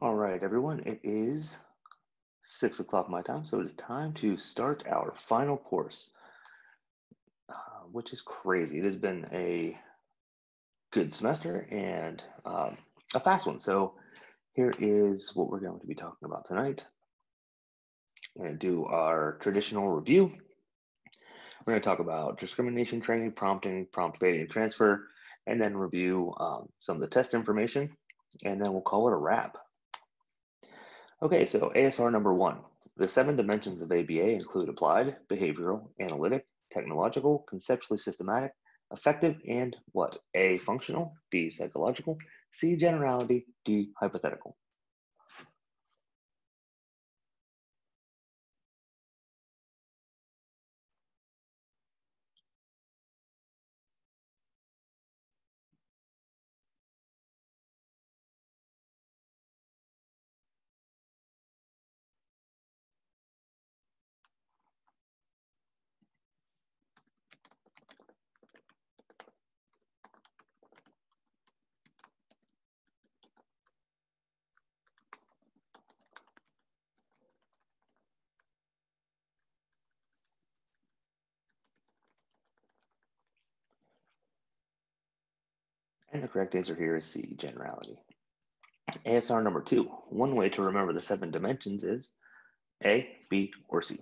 All right, everyone, it is six o'clock my time, so it is time to start our final course, uh, which is crazy. It has been a good semester and um, a fast one. So here is what we're going to be talking about tonight. We're going to do our traditional review. We're going to talk about discrimination training, prompting, prompt fading, and transfer, and then review um, some of the test information, and then we'll call it a wrap. Okay, so ASR number one. The seven dimensions of ABA include applied, behavioral, analytic, technological, conceptually systematic, effective, and what? A, functional, B, psychological, C, generality, D, hypothetical. And the correct answer here is C, generality. ASR number two, one way to remember the seven dimensions is A, B, or C.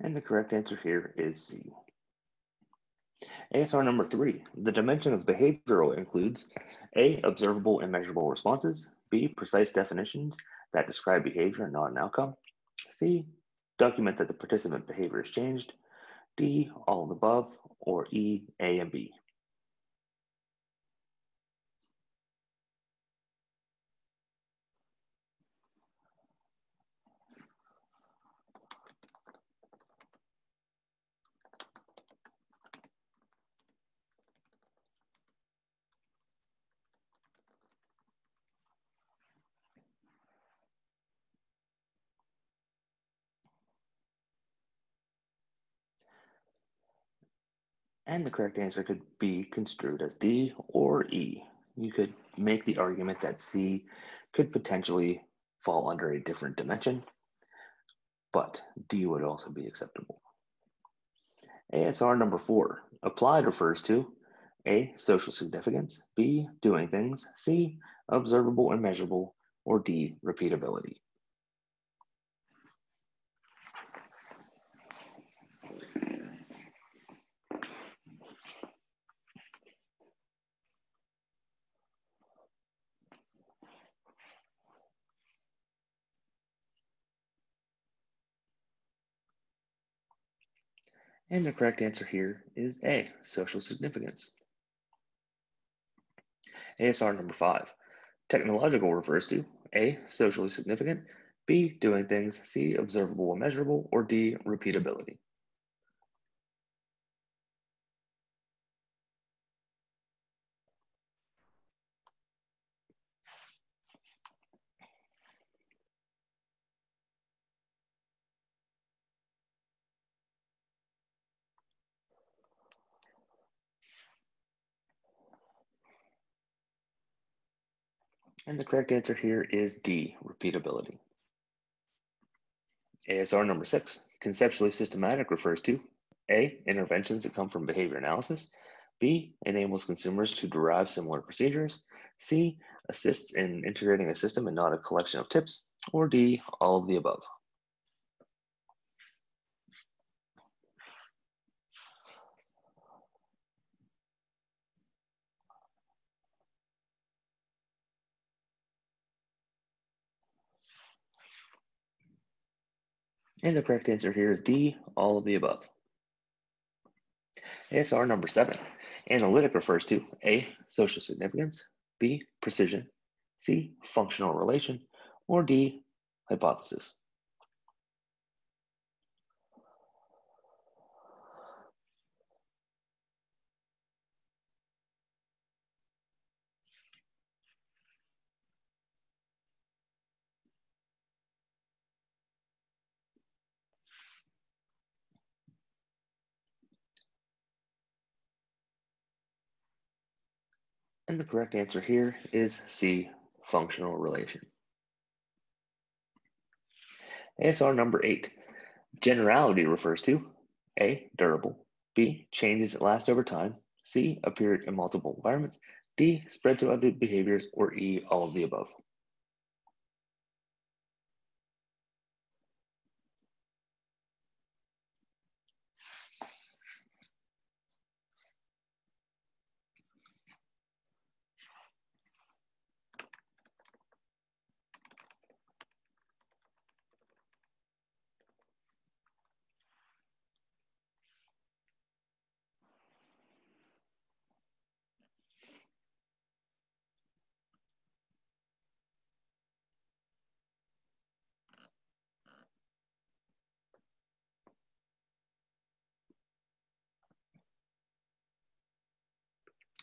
And the correct answer here is C. ASR number three, the dimension of behavioral includes A, observable and measurable responses, B, precise definitions that describe behavior and not an outcome, C, document that the participant behavior is changed, D, all of the above, or E, A and B. And the correct answer could be construed as D or E. You could make the argument that C could potentially fall under a different dimension, but D would also be acceptable. ASR number four, applied refers to A, social significance, B, doing things, C, observable and measurable, or D, repeatability. And the correct answer here is A, social significance. ASR number five, technological refers to A, socially significant, B, doing things, C, observable and measurable, or D, repeatability. And the correct answer here is D, repeatability. ASR number six, conceptually systematic refers to A, interventions that come from behavior analysis, B, enables consumers to derive similar procedures, C, assists in integrating a system and not a collection of tips, or D, all of the above. And the correct answer here is D, all of the above. ASR number seven, analytic refers to A, social significance, B, precision, C, functional relation, or D, hypothesis. And the correct answer here is C, functional relation. ASR number eight, generality refers to A, durable, B, changes that last over time, C, appeared in multiple environments, D, spread to other behaviors, or E, all of the above.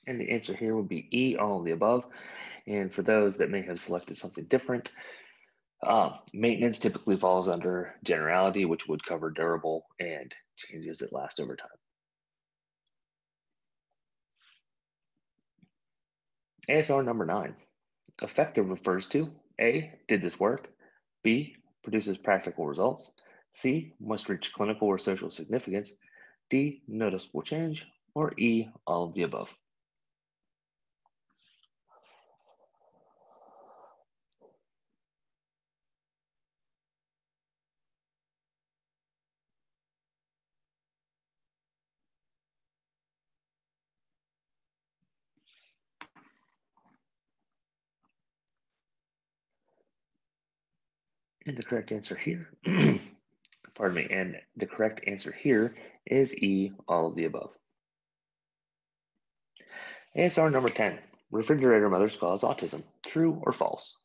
And the answer here would be E, all of the above. And for those that may have selected something different, uh, maintenance typically falls under generality, which would cover durable and changes that last over time. ASR number nine, effective refers to A, did this work? B, produces practical results. C, must reach clinical or social significance. D, noticeable change. Or E, all of the above. And the correct answer here, pardon me, and the correct answer here is E, all of the above. ASR number 10, refrigerator mothers cause autism, true or false?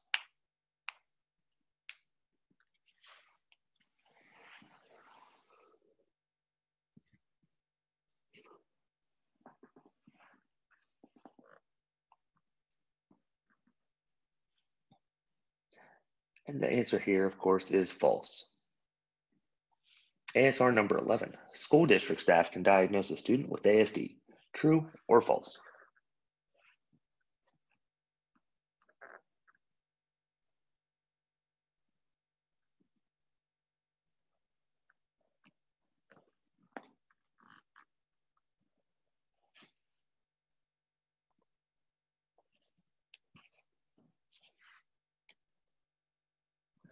And the answer here, of course, is false. ASR number 11, school district staff can diagnose a student with ASD, true or false?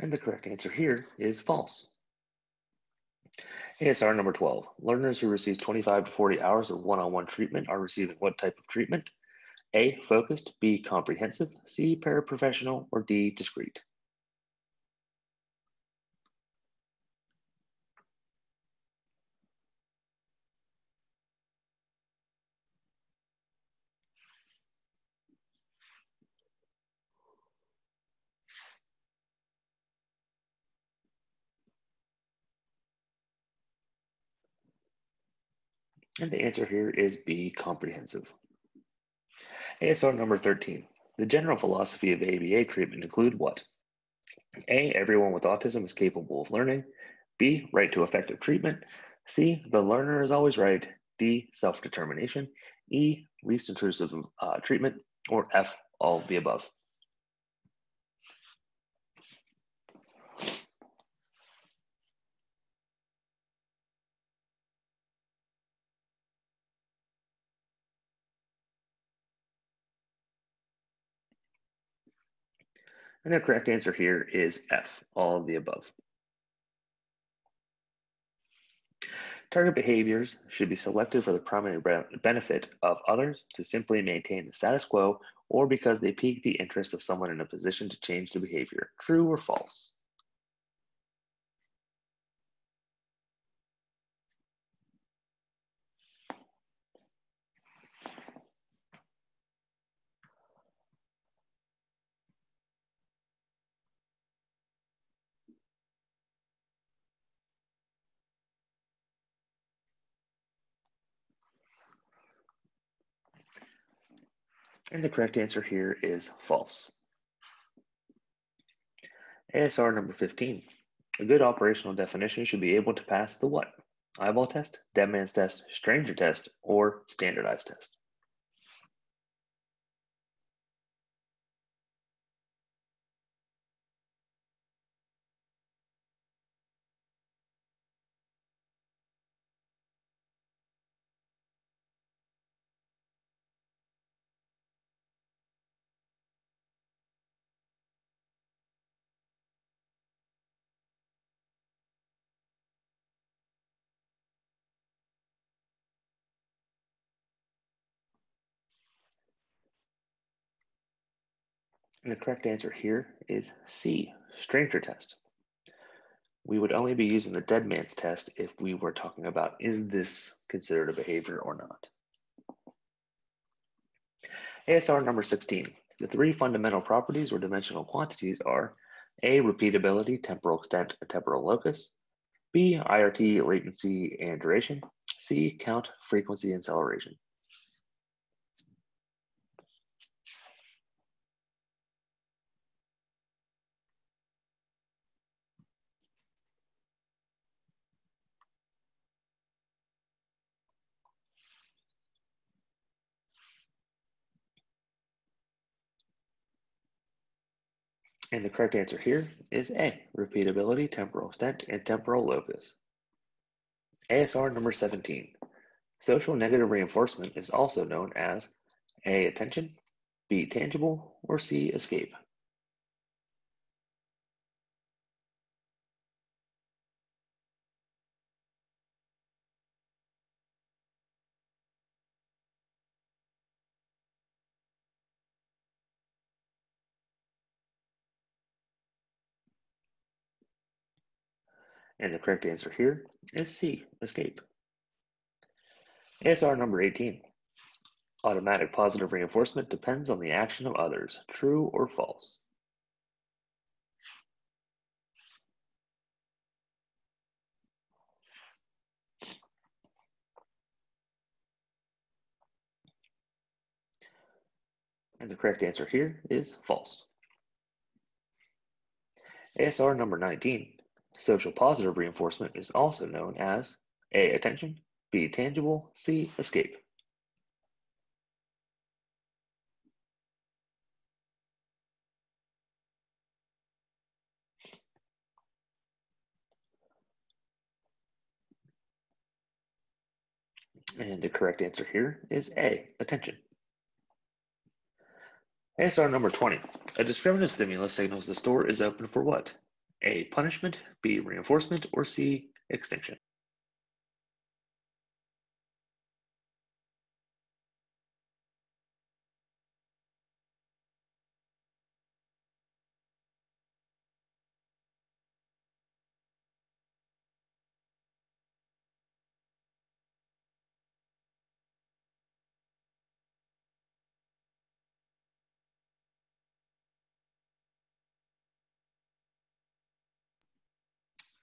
And the correct answer here is false. ASR number 12, learners who receive 25 to 40 hours of one-on-one -on -one treatment are receiving what type of treatment? A, focused, B, comprehensive, C, paraprofessional, or D, discrete. And the answer here is B, comprehensive. ASR number 13. The general philosophy of ABA treatment include what? A, everyone with autism is capable of learning. B, right to effective treatment. C, the learner is always right. D, self-determination. E, least intrusive uh, treatment. Or F, all of the above. And the correct answer here is F, all of the above. Target behaviors should be selected for the primary benefit of others to simply maintain the status quo or because they pique the interest of someone in a position to change the behavior. True or false? And the correct answer here is false. ASR number 15. A good operational definition should be able to pass the what? Eyeball test, dead man's test, stranger test, or standardized test. And the correct answer here is C, stranger test. We would only be using the dead man's test if we were talking about is this considered a behavior or not. ASR number 16. The three fundamental properties or dimensional quantities are A, repeatability, temporal extent, and temporal locus, B, IRT, latency and duration, C, count, frequency, and acceleration. And the correct answer here is A, repeatability, temporal extent, and temporal locus. ASR number 17. Social negative reinforcement is also known as A, attention, B, tangible, or C, escape. And the correct answer here is C, escape. ASR number 18. Automatic positive reinforcement depends on the action of others, true or false. And the correct answer here is false. ASR number 19. Social positive reinforcement is also known as A. Attention, B. Tangible, C. Escape. And the correct answer here is A. Attention. ASR number 20. A discriminative stimulus signals the store is open for what? A. Punishment, B. Reinforcement, or C. Extinction.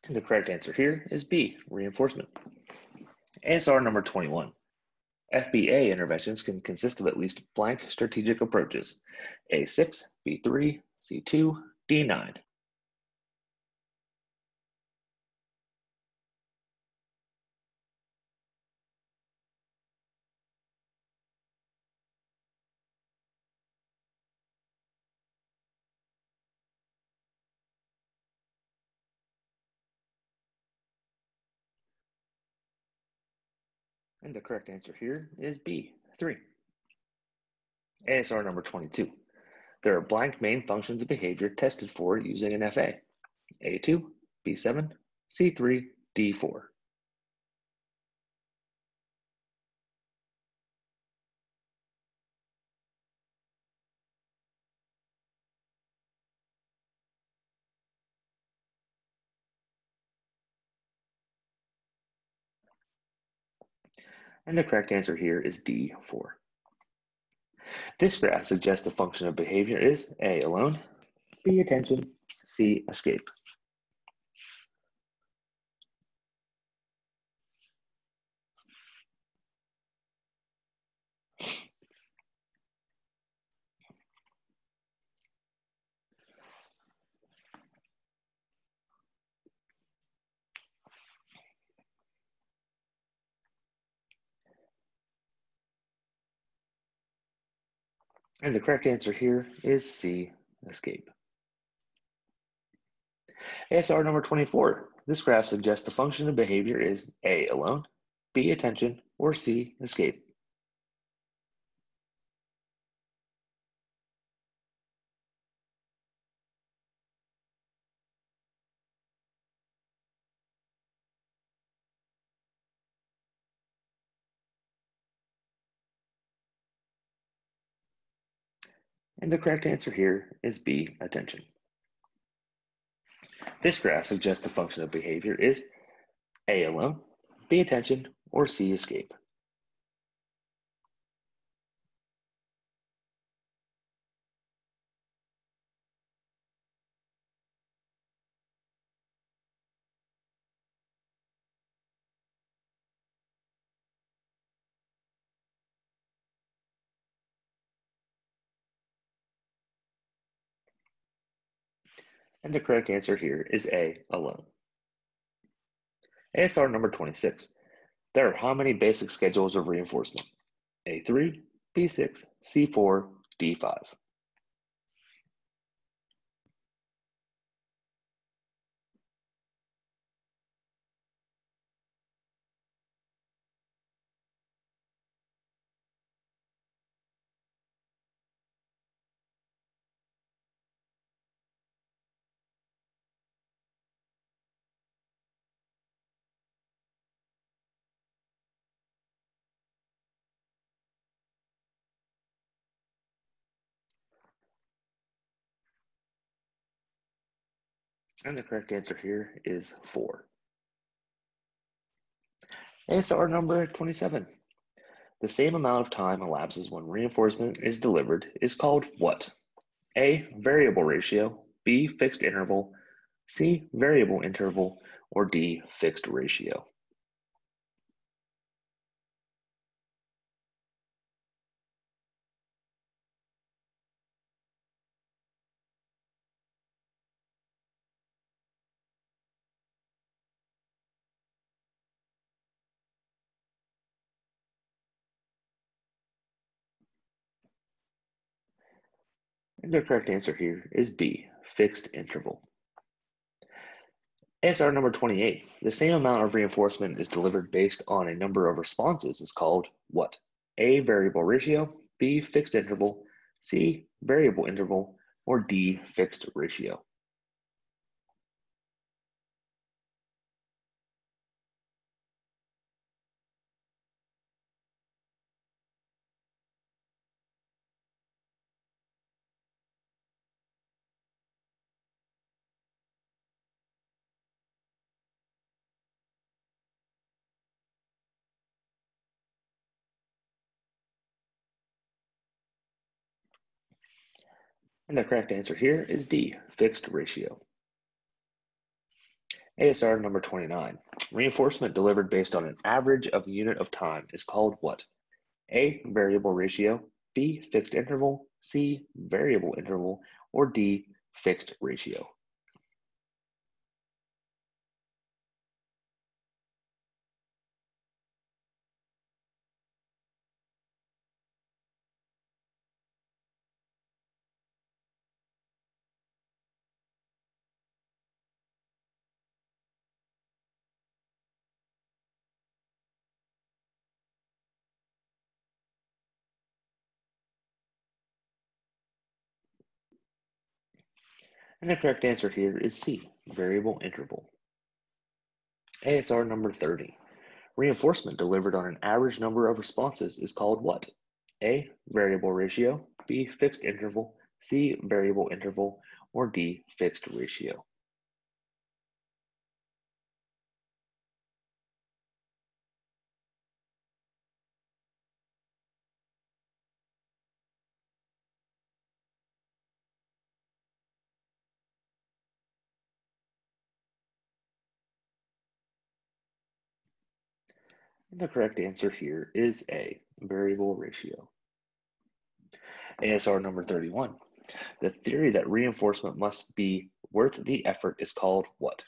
The correct answer here is B, reinforcement. ASR number 21. FBA interventions can consist of at least blank strategic approaches, A6, B3, C2, D9. And the correct answer here is B, 3. ASR number 22. There are blank main functions of behavior tested for using an FA. A2, B7, C3, D4. And the correct answer here is D4. This graph suggests the function of behavior is A, alone, B, attention, C, escape. And the correct answer here is C, escape. ASR number 24. This graph suggests the function of behavior is A, alone, B, attention, or C, escape. And the correct answer here is B, attention. This graph suggests the function of behavior is A, alone, B, attention, or C, escape. And the correct answer here is A, alone. ASR number 26. There are how many basic schedules of reinforcement? A3, B6, C4, D5. And the correct answer here is 4. ASR number 27. The same amount of time elapses when reinforcement is delivered is called what? A. Variable ratio, B. Fixed interval, C. Variable interval, or D. Fixed ratio. The correct answer here is B, fixed interval. ASR number 28, the same amount of reinforcement is delivered based on a number of responses is called what? A, variable ratio, B, fixed interval, C, variable interval, or D, fixed ratio. And the correct answer here is D, fixed ratio. ASR number 29. Reinforcement delivered based on an average of unit of time is called what? A, variable ratio, B, fixed interval, C, variable interval, or D, fixed ratio. And the correct answer here is C, variable interval. ASR number 30. Reinforcement delivered on an average number of responses is called what? A, variable ratio, B, fixed interval, C, variable interval, or D, fixed ratio. The correct answer here is A, variable ratio. ASR number 31. The theory that reinforcement must be worth the effort is called what?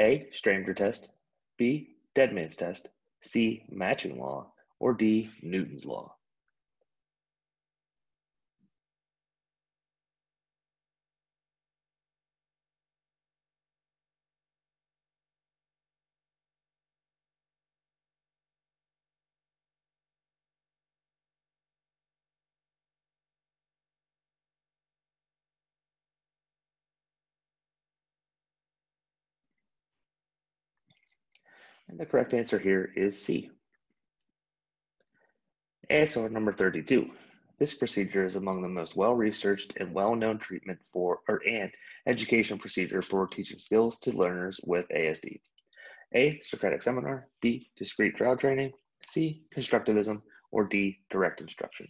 A, Stranger test, B, Deadman's test, C, matching law, or D, Newton's law. And the correct answer here is C. ASR number 32. This procedure is among the most well-researched and well-known treatment for or and education procedure for teaching skills to learners with ASD. A. Socratic seminar. B. Discrete trial training. C. Constructivism. Or D. Direct instruction.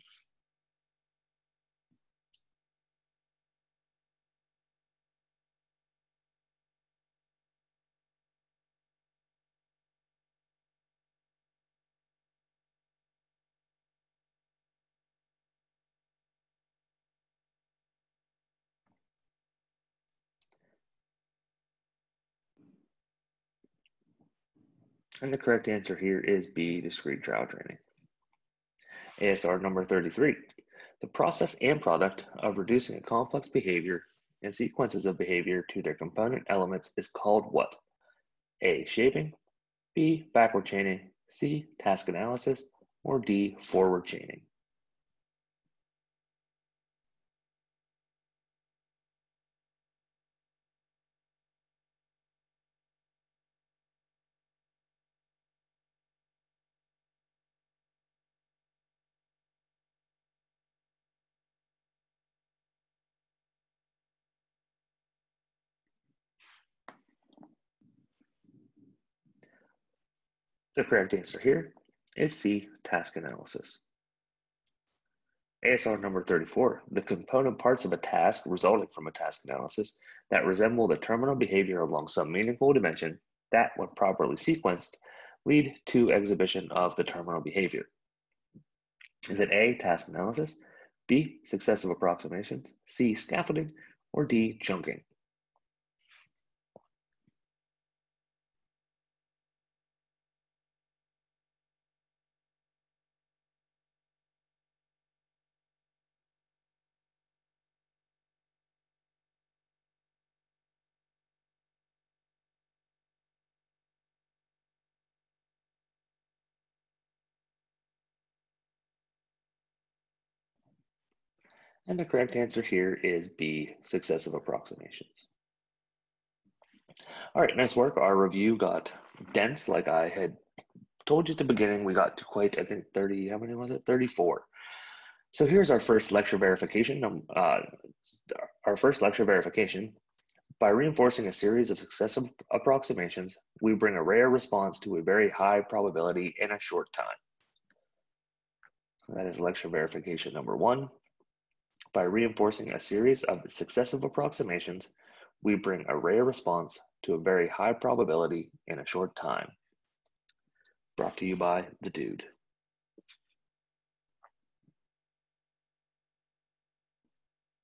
And the correct answer here is B, discrete trial training. ASR number 33. The process and product of reducing a complex behavior and sequences of behavior to their component elements is called what? A, shaping, B, backward chaining, C, task analysis, or D, forward chaining. The correct answer here is C, task analysis. ASR number 34, the component parts of a task resulting from a task analysis that resemble the terminal behavior along some meaningful dimension that, when properly sequenced, lead to exhibition of the terminal behavior. Is it A, task analysis, B, successive approximations, C, scaffolding, or D, chunking? And the correct answer here is B, successive approximations. All right, nice work. Our review got dense, like I had told you at the beginning. We got to quite, I think, 30, how many was it? 34. So here's our first lecture verification. Um, uh, our first lecture verification. By reinforcing a series of successive approximations, we bring a rare response to a very high probability in a short time. That is lecture verification number one. By reinforcing a series of successive approximations, we bring a rare response to a very high probability in a short time. Brought to you by The Dude.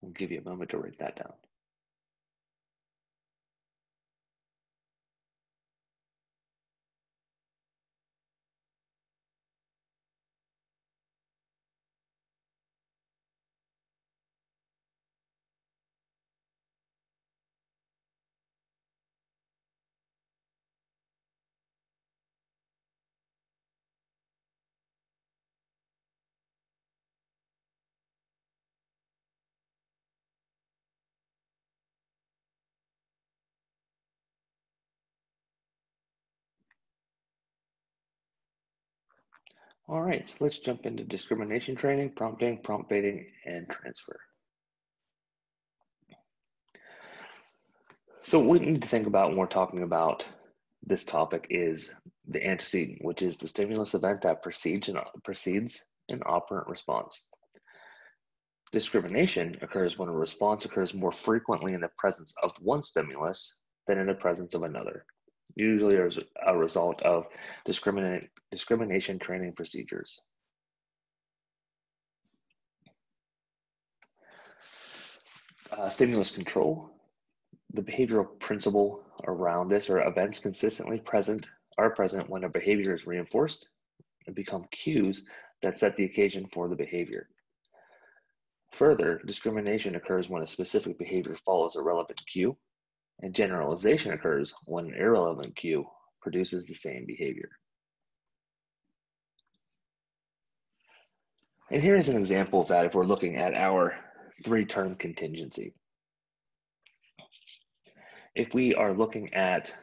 I'll give you a moment to write that down. All right, so let's jump into discrimination training, prompting, prompt fading, and transfer. So what we need to think about when we're talking about this topic is the antecedent, which is the stimulus event that precedes an, precedes an operant response. Discrimination occurs when a response occurs more frequently in the presence of one stimulus than in the presence of another usually as a result of discriminate, discrimination training procedures. Uh, stimulus control, the behavioral principle around this or events consistently present are present when a behavior is reinforced and become cues that set the occasion for the behavior. Further, discrimination occurs when a specific behavior follows a relevant cue and generalization occurs when an irrelevant cue produces the same behavior. And here is an example of that if we're looking at our three-term contingency. If we are looking at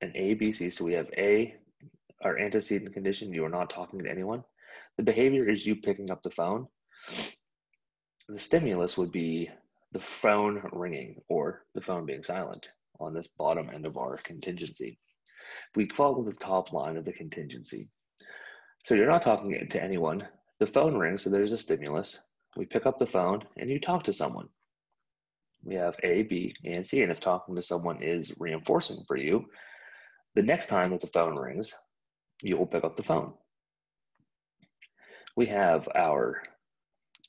an A, B, C, so we have A, our antecedent condition, you are not talking to anyone. The behavior is you picking up the phone. The stimulus would be the phone ringing or the phone being silent on this bottom end of our contingency. We follow the top line of the contingency. So you're not talking to anyone. The phone rings, so there's a stimulus. We pick up the phone and you talk to someone. We have A, B, and C. And if talking to someone is reinforcing for you, the next time that the phone rings, you will pick up the phone. We have our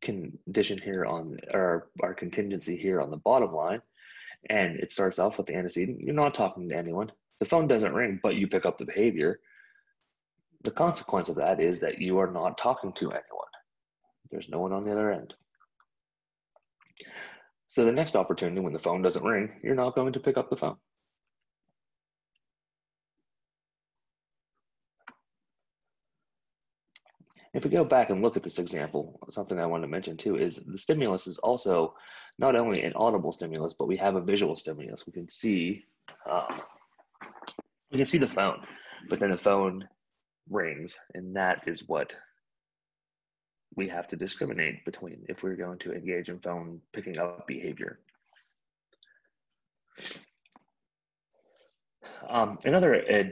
condition here on our, our contingency here on the bottom line, and it starts off with the antecedent. You're not talking to anyone. The phone doesn't ring, but you pick up the behavior. The consequence of that is that you are not talking to anyone. There's no one on the other end. So the next opportunity when the phone doesn't ring, you're not going to pick up the phone. If we go back and look at this example, something I want to mention too is the stimulus is also not only an audible stimulus, but we have a visual stimulus. We can see, um, we can see the phone, but then the phone rings, and that is what we have to discriminate between if we're going to engage in phone picking up behavior. Um, another uh,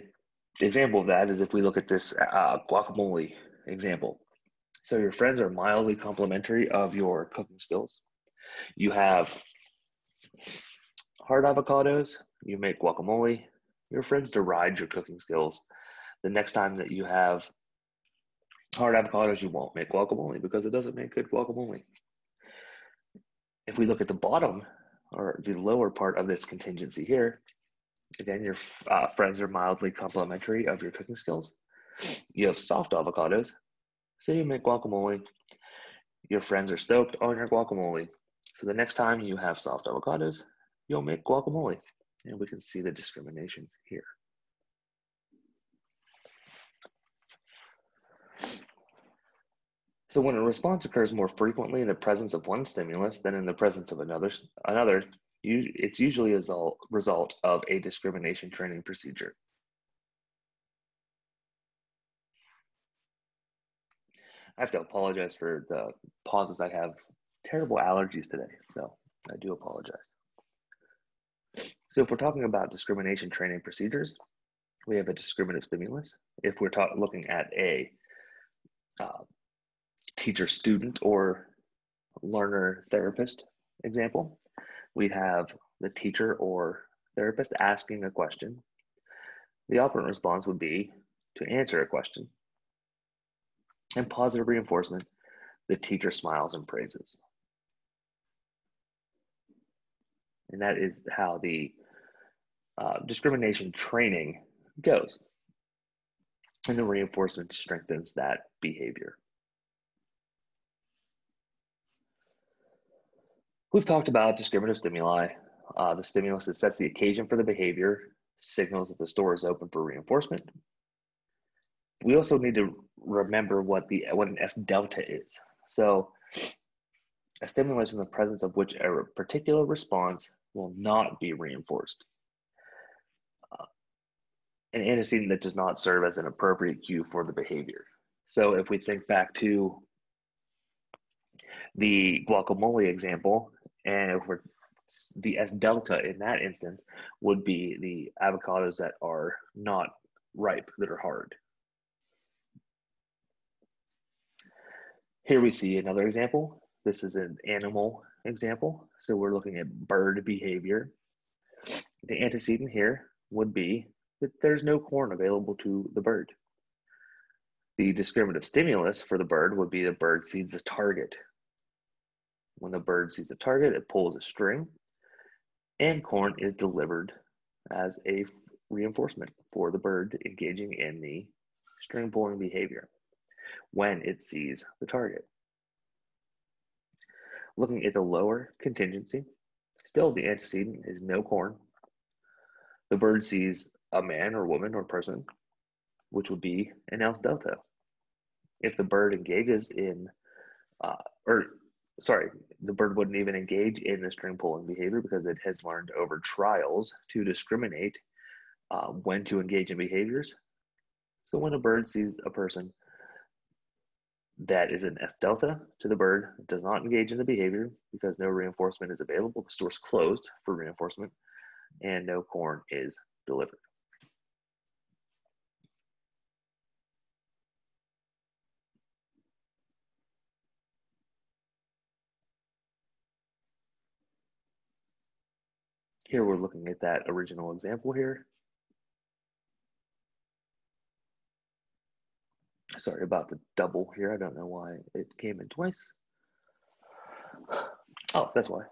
example of that is if we look at this uh, guacamole example. So your friends are mildly complimentary of your cooking skills. You have hard avocados, you make guacamole, your friends deride your cooking skills. The next time that you have hard avocados, you won't make guacamole because it doesn't make good guacamole. If we look at the bottom or the lower part of this contingency here, again, your uh, friends are mildly complimentary of your cooking skills. You have soft avocados, so you make guacamole. Your friends are stoked on your guacamole. So the next time you have soft avocados, you'll make guacamole. And we can see the discrimination here. So when a response occurs more frequently in the presence of one stimulus than in the presence of another, another it's usually a result of a discrimination training procedure. I have to apologize for the pauses. I have terrible allergies today, so I do apologize. So if we're talking about discrimination training procedures, we have a discriminative stimulus. If we're looking at a uh, teacher student or learner therapist example, we'd have the teacher or therapist asking a question. The operant response would be to answer a question and positive reinforcement, the teacher smiles and praises. And that is how the uh, discrimination training goes. And the reinforcement strengthens that behavior. We've talked about discriminative stimuli. Uh, the stimulus that sets the occasion for the behavior signals that the store is open for reinforcement. We also need to remember what the what an S delta is. So a stimulus in the presence of which a particular response will not be reinforced. Uh, an antecedent that does not serve as an appropriate cue for the behavior. So if we think back to the guacamole example, and if we're the S delta in that instance would be the avocados that are not ripe, that are hard. Here we see another example. This is an animal example. So we're looking at bird behavior. The antecedent here would be that there's no corn available to the bird. The discriminative stimulus for the bird would be the bird sees a target. When the bird sees a target, it pulls a string and corn is delivered as a reinforcement for the bird engaging in the string pulling behavior when it sees the target. Looking at the lower contingency, still the antecedent is no corn. The bird sees a man or woman or person, which would be an S delta. If the bird engages in, uh, or sorry, the bird wouldn't even engage in the string pulling behavior because it has learned over trials to discriminate uh, when to engage in behaviors. So when a bird sees a person, that is an S delta to the bird. It does not engage in the behavior because no reinforcement is available. The store's closed for reinforcement and no corn is delivered. Here we're looking at that original example here. Sorry about the double here. I don't know why it came in twice. Oh, that's why.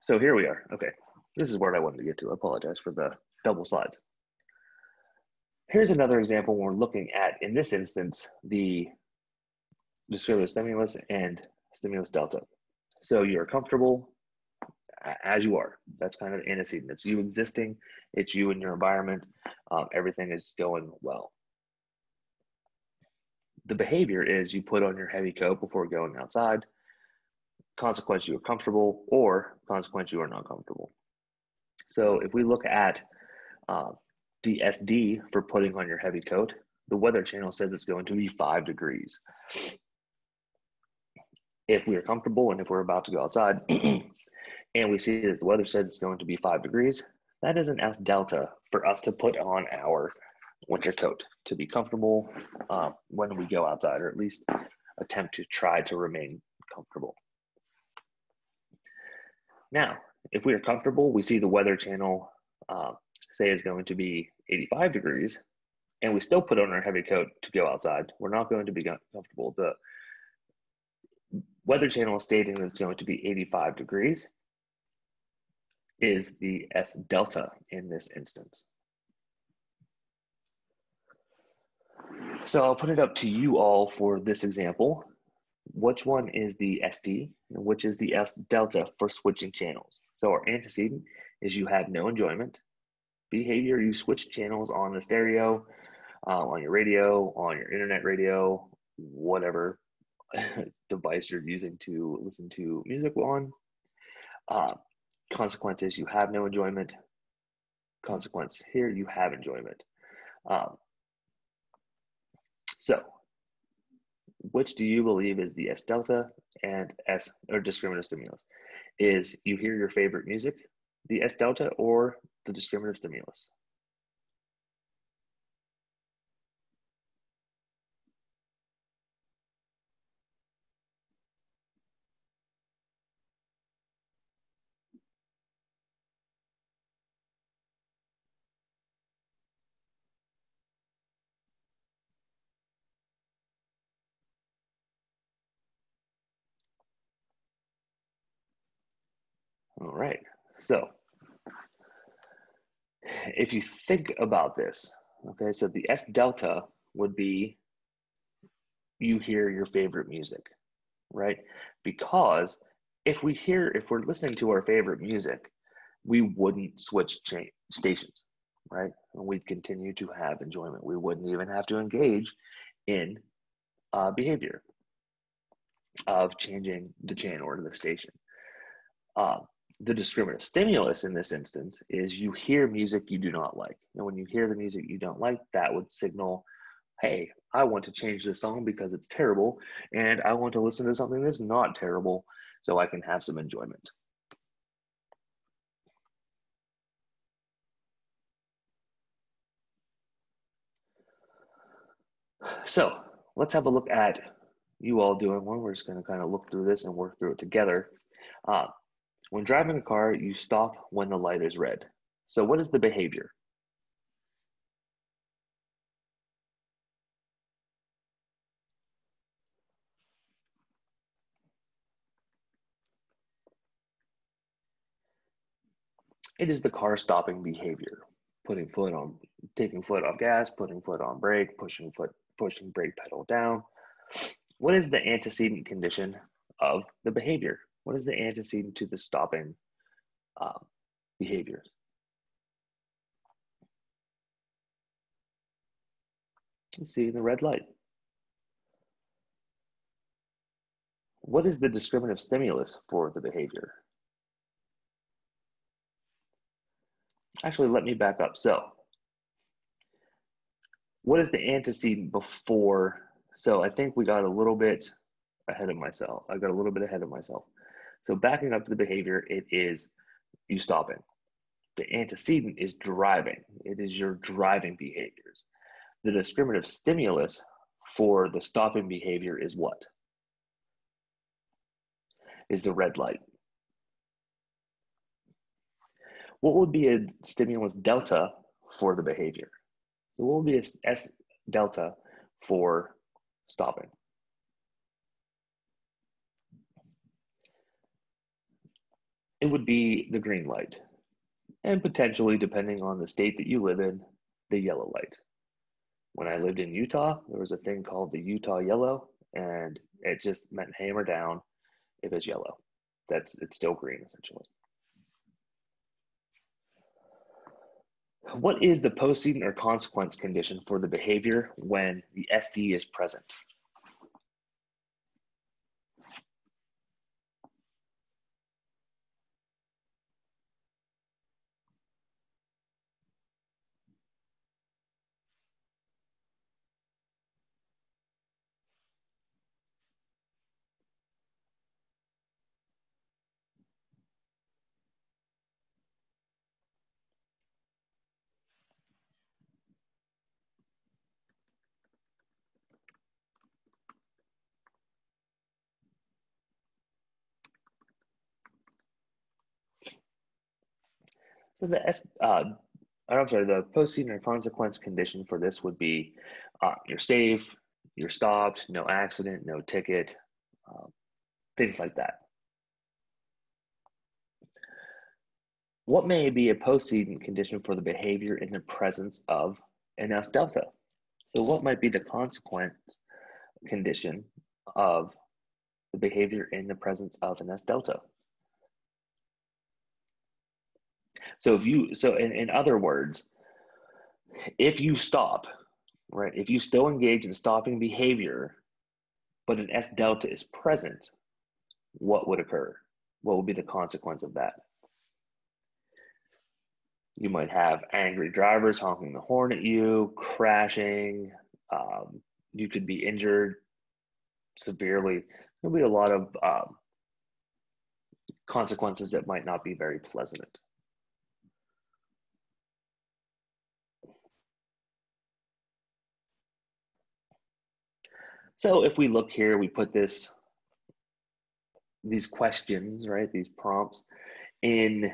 So here we are. Okay, this is where I wanted to get to. I apologize for the double slides. Here's another example we're looking at, in this instance, the discriminative stimulus and stimulus delta. So you're comfortable as you are. That's kind of antecedent. It's you existing, it's you and your environment. Um, everything is going well the behavior is you put on your heavy coat before going outside. Consequence, you are comfortable, or consequence, you are not comfortable. So if we look at uh, the SD for putting on your heavy coat, the weather channel says it's going to be five degrees. If we are comfortable and if we're about to go outside and we see that the weather says it's going to be five degrees, that is an S delta for us to put on our winter coat to be comfortable uh, when we go outside, or at least attempt to try to remain comfortable. Now, if we are comfortable, we see the weather channel uh, say is going to be 85 degrees, and we still put on our heavy coat to go outside, we're not going to be comfortable. The weather channel stating that it's going to be 85 degrees is the S delta in this instance. So I'll put it up to you all for this example. Which one is the SD and which is the S delta for switching channels? So our antecedent is you have no enjoyment. Behavior, you switch channels on the stereo, uh, on your radio, on your internet radio, whatever device you're using to listen to music on. Uh, consequences, you have no enjoyment. Consequence here, you have enjoyment. Um, so, which do you believe is the S delta and S or discriminative stimulus? Is you hear your favorite music, the S delta, or the discriminative stimulus? All right. So if you think about this, okay, so the S delta would be you hear your favorite music, right? Because if we hear, if we're listening to our favorite music, we wouldn't switch stations, right? And we'd continue to have enjoyment. We wouldn't even have to engage in uh, behavior of changing the channel or the station. Uh, the discriminative stimulus in this instance is you hear music you do not like. And when you hear the music you don't like, that would signal, hey, I want to change this song because it's terrible, and I want to listen to something that's not terrible so I can have some enjoyment. So let's have a look at you all doing one. We're just going to kind of look through this and work through it together. Uh, when driving a car, you stop when the light is red. So what is the behavior? It is the car stopping behavior. Putting foot on, taking foot off gas, putting foot on brake, pushing foot, pushing brake pedal down. What is the antecedent condition of the behavior? What is the antecedent to the stopping uh, behaviors? See the red light. What is the discriminative stimulus for the behavior? Actually, let me back up. So, what is the antecedent before? So, I think we got a little bit ahead of myself. I got a little bit ahead of myself. So backing up to the behavior, it is you stopping. The antecedent is driving. It is your driving behaviors. The discriminative stimulus for the stopping behavior is what? Is the red light. What would be a stimulus delta for the behavior? So what would be a S delta for stopping? It would be the green light, and potentially, depending on the state that you live in, the yellow light. When I lived in Utah, there was a thing called the Utah yellow, and it just meant hammer down if it's yellow. That's it's still green essentially. What is the postcedent or consequence condition for the behavior when the SD is present? So the S, uh, I'm sorry, the postcedent or consequence condition for this would be uh, you're safe, you're stopped, no accident, no ticket, uh, things like that. What may be a postcedent condition for the behavior in the presence of an S delta? So what might be the consequence condition of the behavior in the presence of an S delta? So if you, so in, in other words, if you stop, right, if you still engage in stopping behavior, but an S delta is present, what would occur? What would be the consequence of that? You might have angry drivers honking the horn at you, crashing. Um, you could be injured severely. There'll be a lot of um, consequences that might not be very pleasant. So if we look here, we put this, these questions, right, these prompts in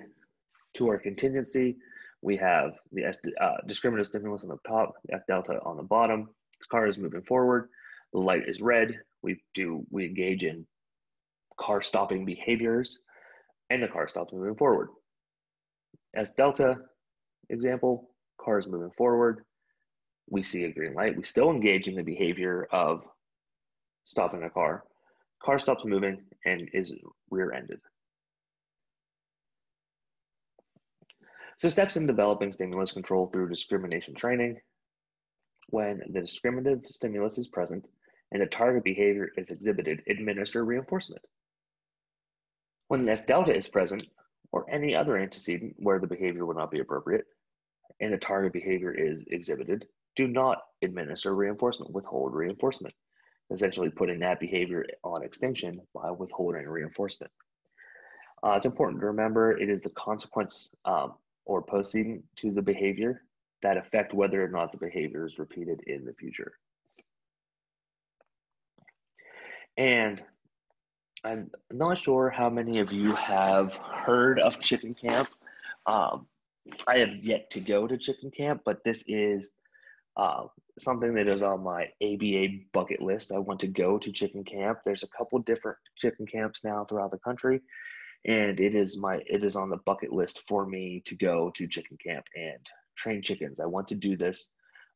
to our contingency. We have the uh, discriminative stimulus on the top, S delta on the bottom. The car is moving forward. The light is red. We do we engage in car stopping behaviors, and the car stops moving forward. S delta example, car is moving forward. We see a green light. We still engage in the behavior of stopping a car. Car stops moving and is rear-ended. So steps in developing stimulus control through discrimination training. When the discriminative stimulus is present and the target behavior is exhibited, administer reinforcement. When S delta is present, or any other antecedent where the behavior would not be appropriate, and the target behavior is exhibited, do not administer reinforcement, withhold reinforcement essentially putting that behavior on extinction by withholding reinforcement. Uh, it's important to remember it is the consequence um, or postcedent to the behavior that affect whether or not the behavior is repeated in the future. And I'm not sure how many of you have heard of Chicken Camp. Um, I have yet to go to Chicken Camp, but this is uh, something that is on my ABA bucket list. I want to go to chicken camp. There's a couple different chicken camps now throughout the country, and it is my it is on the bucket list for me to go to chicken camp and train chickens. I want to do this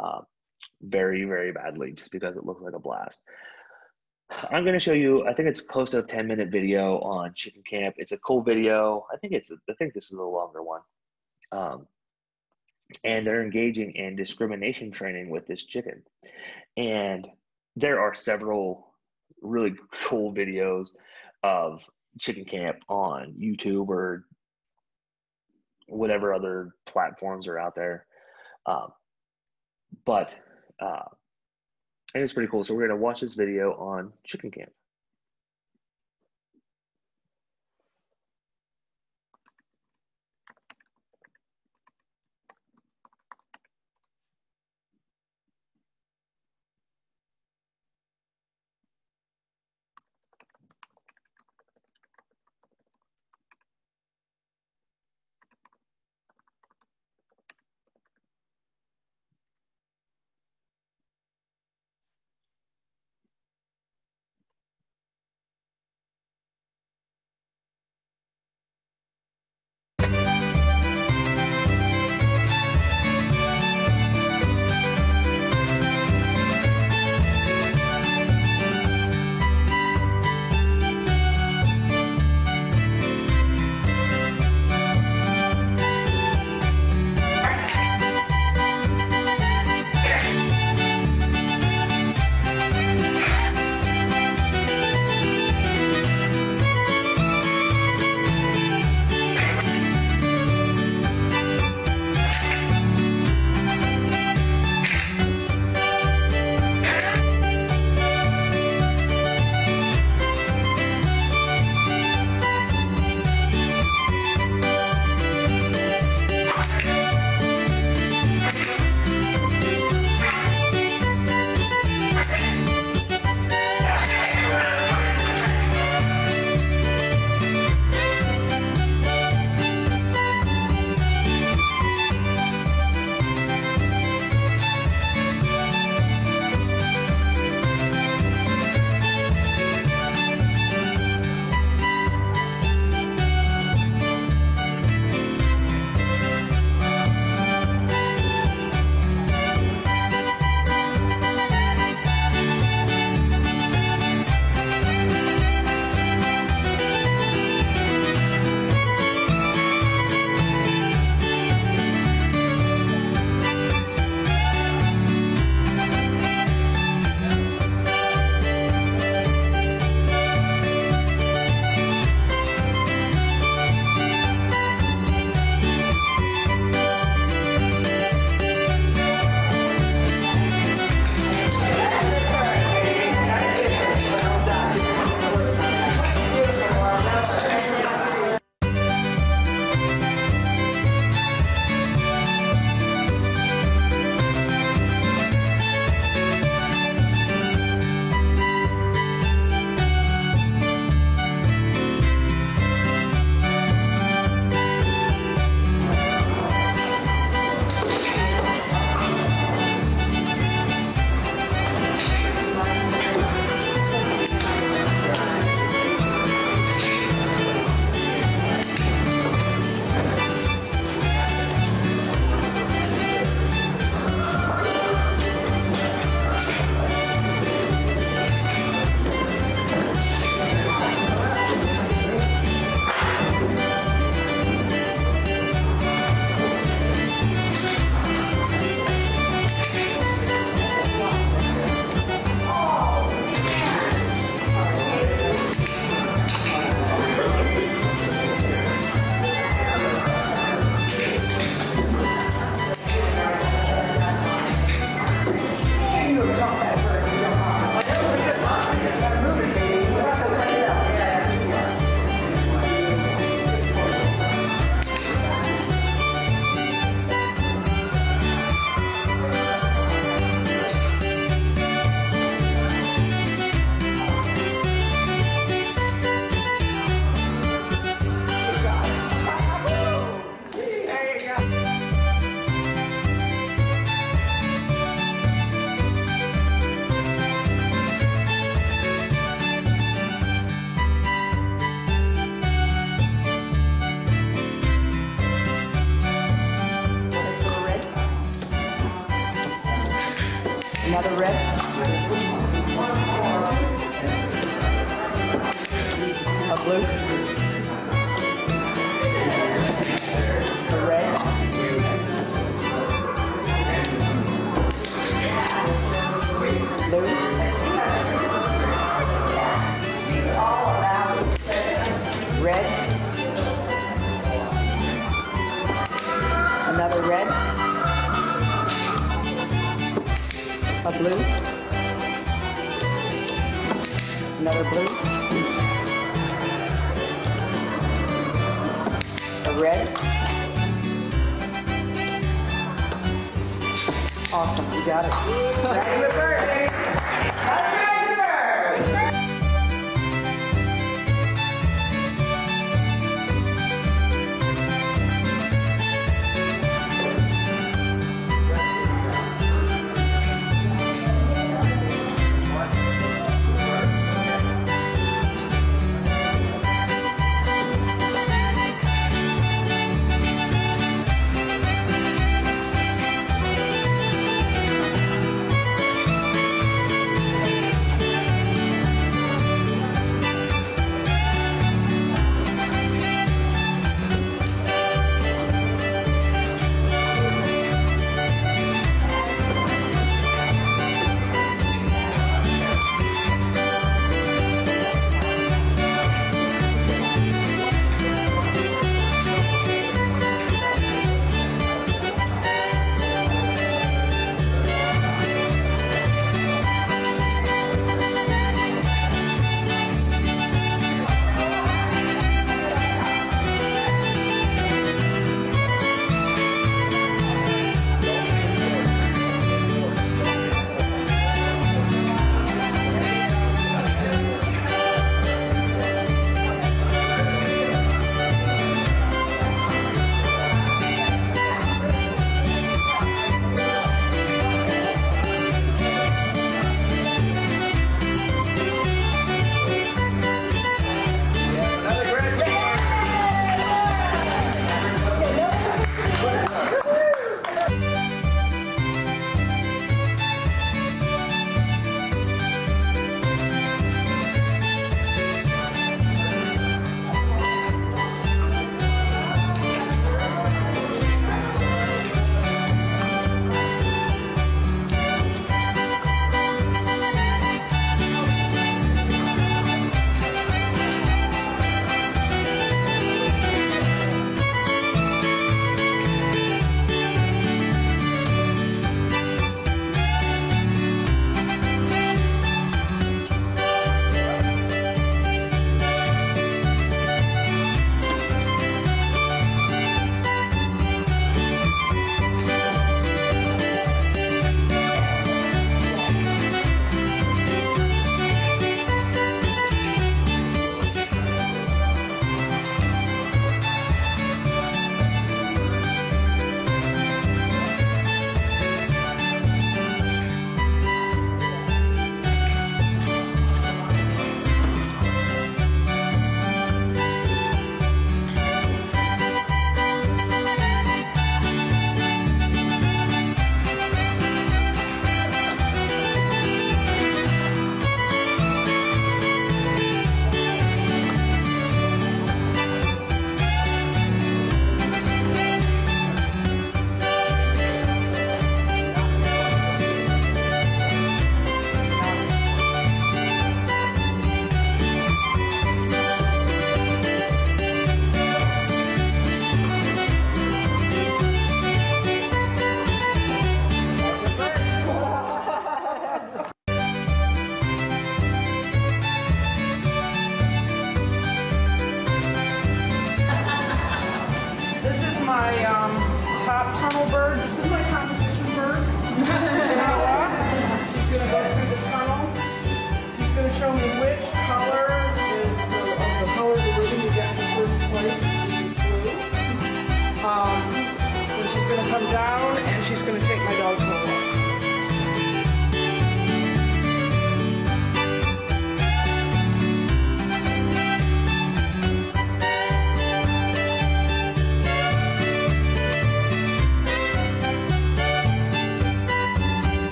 uh, very very badly just because it looks like a blast. I'm going to show you. I think it's close to a 10 minute video on chicken camp. It's a cool video. I think it's. I think this is a longer one. Um, and they're engaging in discrimination training with this chicken. And there are several really cool videos of chicken camp on YouTube or whatever other platforms are out there. Um, but uh, and it's pretty cool. So we're gonna watch this video on chicken camp.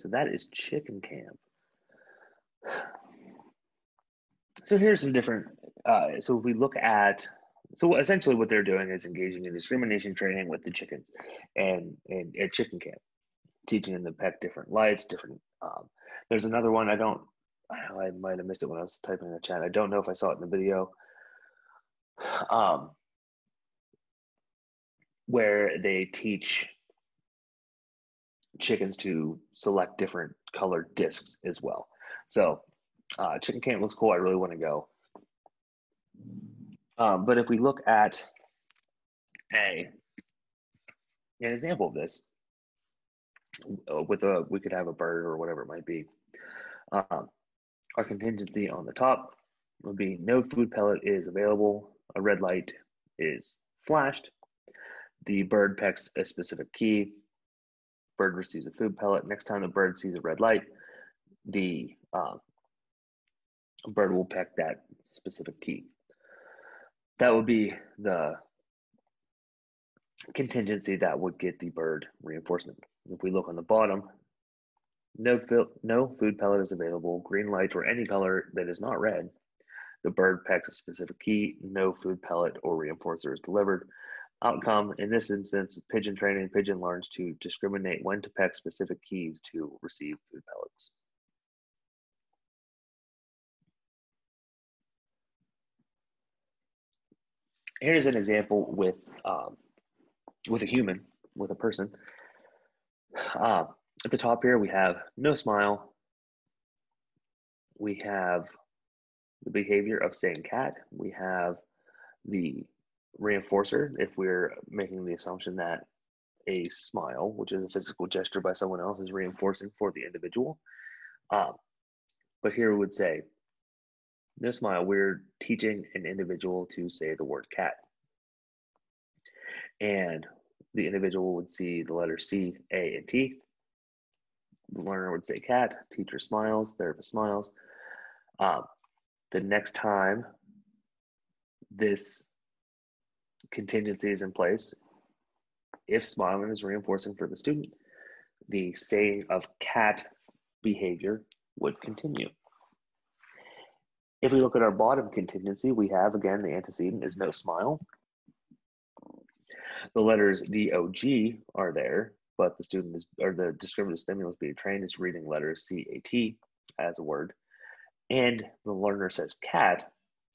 So that is chicken camp. So here's some different, uh, so if we look at, so essentially what they're doing is engaging in discrimination training with the chickens and, and at chicken camp, teaching them to peck different lights, different, um, there's another one, I don't, I might have missed it when I was typing in the chat. I don't know if I saw it in the video. Um, where they teach chickens to select different colored discs as well. So uh, chicken camp looks cool. I really want to go. Um, but if we look at a an example of this, uh, with a we could have a bird or whatever it might be. Um, our contingency on the top would be no food pellet is available. A red light is flashed. The bird pecks a specific key. Bird receives a food pellet. Next time the bird sees a red light, the uh, bird will peck that specific key. That would be the contingency that would get the bird reinforcement. If we look on the bottom, no, no food pellet is available, green light or any color that is not red. The bird pecks a specific key, no food pellet or reinforcer is delivered. Outcome, in this instance, pigeon training, pigeon learns to discriminate when to peck specific keys to receive food pellets. Here's an example with um, with a human, with a person. Uh, at the top here, we have no smile. We have the behavior of saying cat. We have the reinforcer if we're making the assumption that a smile, which is a physical gesture by someone else, is reinforcing for the individual. Um, but here we would say, no smile, we're teaching an individual to say the word cat. And the individual would see the letter C, A, and T. The learner would say cat, teacher smiles, therapist smiles. Um, the next time this contingency is in place, if smiling is reinforcing for the student, the saying of cat behavior would continue. If we look at our bottom contingency, we have again the antecedent is no smile. The letters D, O, G are there, but the student is, or the discriminative stimulus being trained is reading letters C, A, T as a word. And the learner says cat,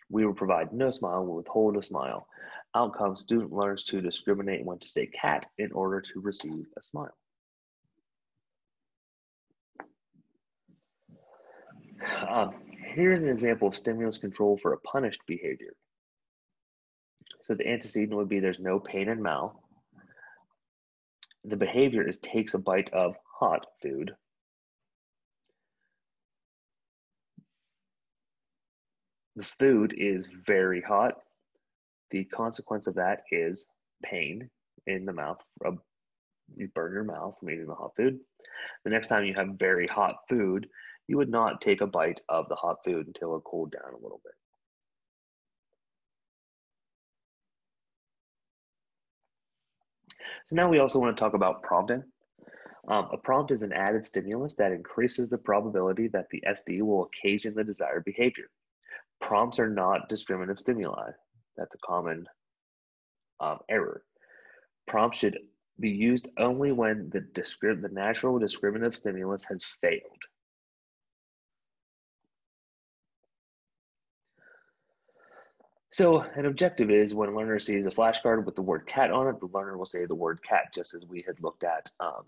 we will provide no smile, we'll withhold a smile. Outcome, student learns to discriminate when to say cat in order to receive a smile. Um, here's an example of stimulus control for a punished behavior. So the antecedent would be there's no pain in mouth. The behavior is takes a bite of hot food. The food is very hot. The consequence of that is pain in the mouth. You burn your mouth from eating the hot food. The next time you have very hot food, you would not take a bite of the hot food until it cooled down a little bit. So now we also want to talk about prompting. Um, a prompt is an added stimulus that increases the probability that the SD will occasion the desired behavior. Prompts are not discriminative stimuli. That's a common um, error. Prompts should be used only when the, the natural discriminative stimulus has failed. So an objective is when a learner sees a flashcard with the word cat on it, the learner will say the word cat, just as we had looked at um,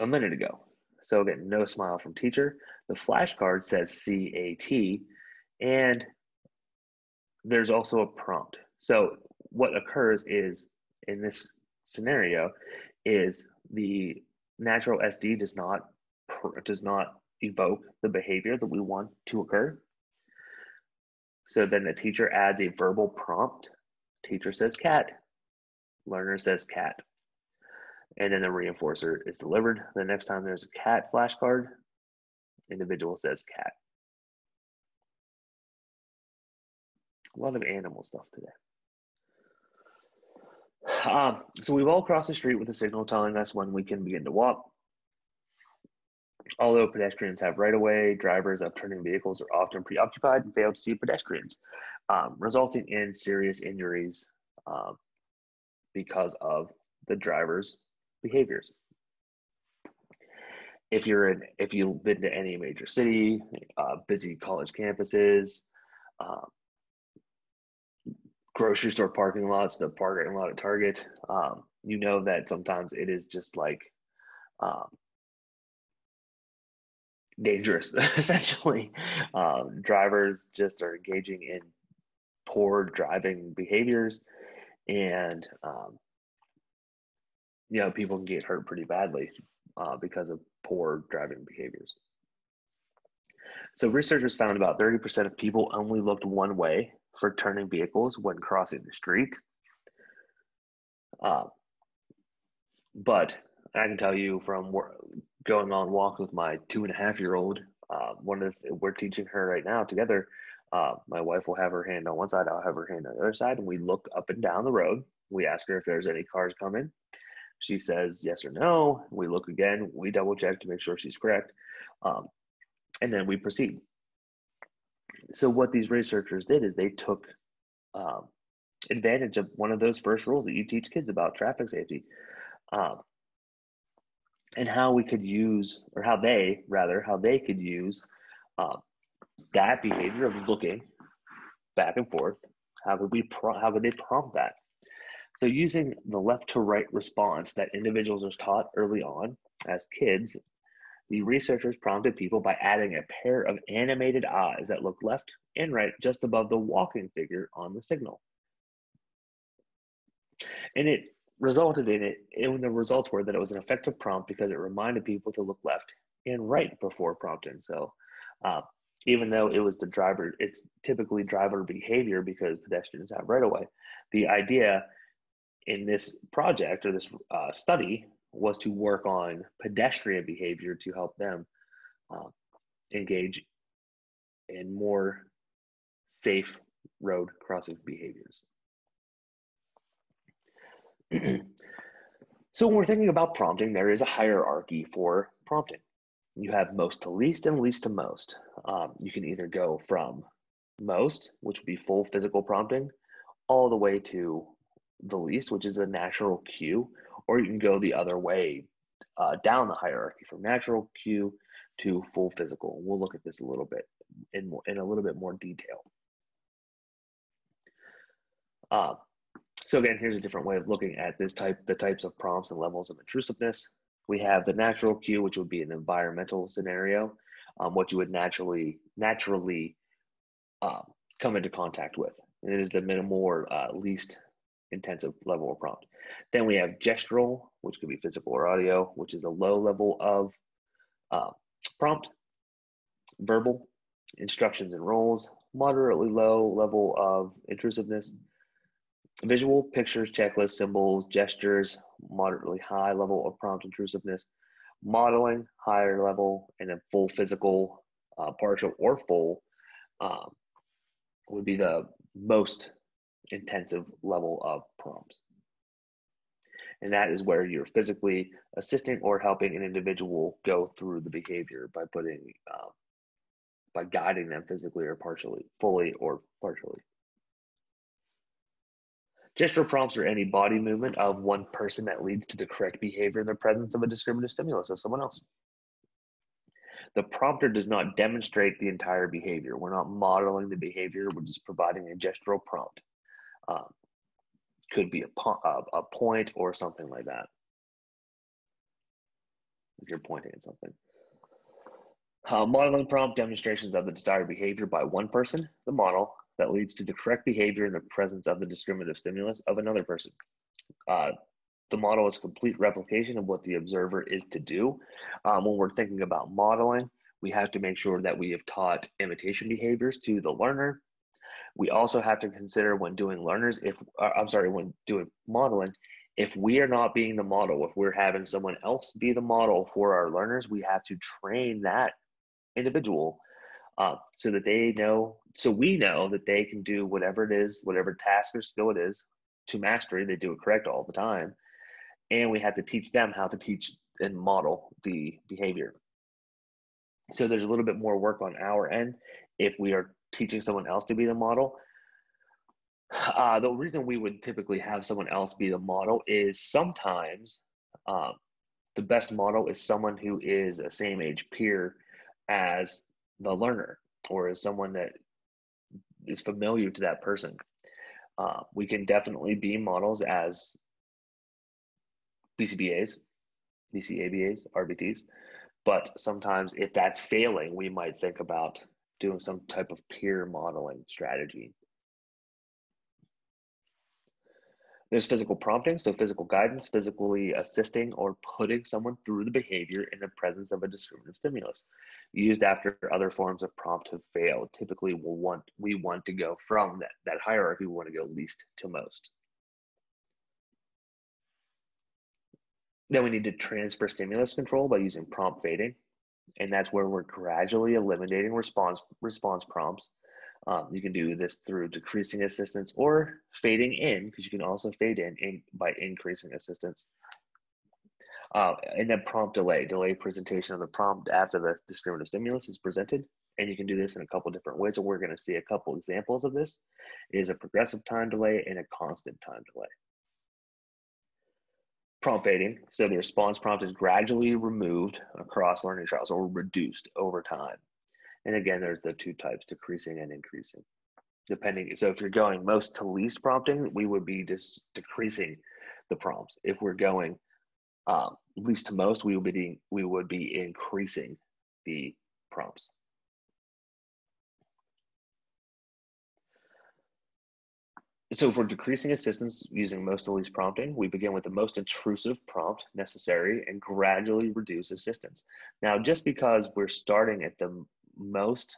a minute ago. So again, no smile from teacher. The flashcard says C-A-T, and there's also a prompt. So what occurs is, in this scenario, is the natural SD does not does not evoke the behavior that we want to occur. So then the teacher adds a verbal prompt. Teacher says cat. Learner says cat. And then the reinforcer is delivered. The next time there's a cat flashcard, individual says cat. A lot of animal stuff today. Um, so we've all crossed the street with a signal telling us when we can begin to walk. Although pedestrians have right of way, drivers of turning vehicles are often preoccupied and fail to see pedestrians, um, resulting in serious injuries um, because of the driver's behaviors. If you're in, if you've been to any major city, uh, busy college campuses, uh, grocery store parking lots, the parking lot at Target, um, you know that sometimes it is just like um, dangerous, essentially. Um, drivers just are engaging in poor driving behaviors, and um, you know people can get hurt pretty badly uh, because of poor driving behaviors. So researchers found about 30% of people only looked one way for turning vehicles when crossing the street. Uh, but I can tell you from going on walks with my two and a half year old, uh, one of the, we're teaching her right now together. Uh, my wife will have her hand on one side, I'll have her hand on the other side, and we look up and down the road. We ask her if there's any cars coming. She says yes or no. We look again. We double check to make sure she's correct, um, and then we proceed so what these researchers did is they took um, advantage of one of those first rules that you teach kids about traffic safety um, and how we could use or how they rather how they could use uh, that behavior of looking back and forth. How could we pro- how could they prompt that? So using the left to right response that individuals are taught early on as kids the researchers prompted people by adding a pair of animated eyes that look left and right just above the walking figure on the signal. And it resulted in it, and the results were that it was an effective prompt because it reminded people to look left and right before prompting. So, uh, even though it was the driver, it's typically driver behavior because pedestrians have right away. The idea in this project or this uh, study was to work on pedestrian behavior to help them uh, engage in more safe road crossing behaviors. so when we're thinking about prompting, there is a hierarchy for prompting. You have most to least and least to most. Um, you can either go from most, which would be full physical prompting, all the way to the least, which is a natural cue, or you can go the other way uh, down the hierarchy from natural cue to full physical. We'll look at this a little bit in, more, in a little bit more detail. Uh, so again, here's a different way of looking at this type, the types of prompts and levels of intrusiveness. We have the natural cue, which would be an environmental scenario, um, what you would naturally naturally uh, come into contact with. It is the minimal or uh, least intensive level of prompt. Then we have gestural, which could be physical or audio, which is a low level of uh, prompt. Verbal, instructions and roles, moderately low level of intrusiveness. Visual, pictures, checklists, symbols, gestures, moderately high level of prompt intrusiveness. Modeling, higher level, and then full physical, uh, partial or full um, would be the most intensive level of prompts. And that is where you're physically assisting or helping an individual go through the behavior by putting, uh, by guiding them physically or partially, fully or partially. Gestural prompts are any body movement of one person that leads to the correct behavior in the presence of a discriminative stimulus of someone else. The prompter does not demonstrate the entire behavior. We're not modeling the behavior, we're just providing a gestural prompt. Um, could be a, a, point or something like that. If you're pointing at something. Uh, modeling prompt demonstrations of the desired behavior by one person, the model, that leads to the correct behavior in the presence of the discriminative stimulus of another person. Uh, the model is complete replication of what the observer is to do. Um, when we're thinking about modeling, we have to make sure that we have taught imitation behaviors to the learner we also have to consider when doing learners, if uh, I'm sorry, when doing modeling, if we are not being the model, if we're having someone else be the model for our learners, we have to train that individual uh, so that they know, so we know that they can do whatever it is, whatever task or skill it is to mastery, they do it correct all the time. And we have to teach them how to teach and model the behavior. So there's a little bit more work on our end if we are teaching someone else to be the model. Uh, the reason we would typically have someone else be the model is sometimes um, the best model is someone who is a same age peer as the learner or is someone that is familiar to that person. Uh, we can definitely be models as BCBAs, BCABAs, RBTs, but sometimes if that's failing, we might think about doing some type of peer modeling strategy. There's physical prompting, so physical guidance, physically assisting or putting someone through the behavior in the presence of a discriminative stimulus. Used after other forms of prompt have failed. Typically, we'll want, we want to go from that, that hierarchy, we want to go least to most. Then we need to transfer stimulus control by using prompt fading. And that's where we're gradually eliminating response, response prompts um, you can do this through decreasing assistance or fading in, because you can also fade in, in by increasing assistance. Uh, and then prompt delay, delay presentation of the prompt after the discriminative stimulus is presented. And you can do this in a couple different ways. So we're going to see a couple examples of this. It is a progressive time delay and a constant time delay. Prompt fading, so the response prompt is gradually removed across learning trials or reduced over time. And again, there's the two types, decreasing and increasing. Depending, so if you're going most to least prompting, we would be just decreasing the prompts. If we're going um, least to most, we would be we would be increasing the prompts. So if we're decreasing assistance using most to least prompting, we begin with the most intrusive prompt necessary and gradually reduce assistance. Now, just because we're starting at the most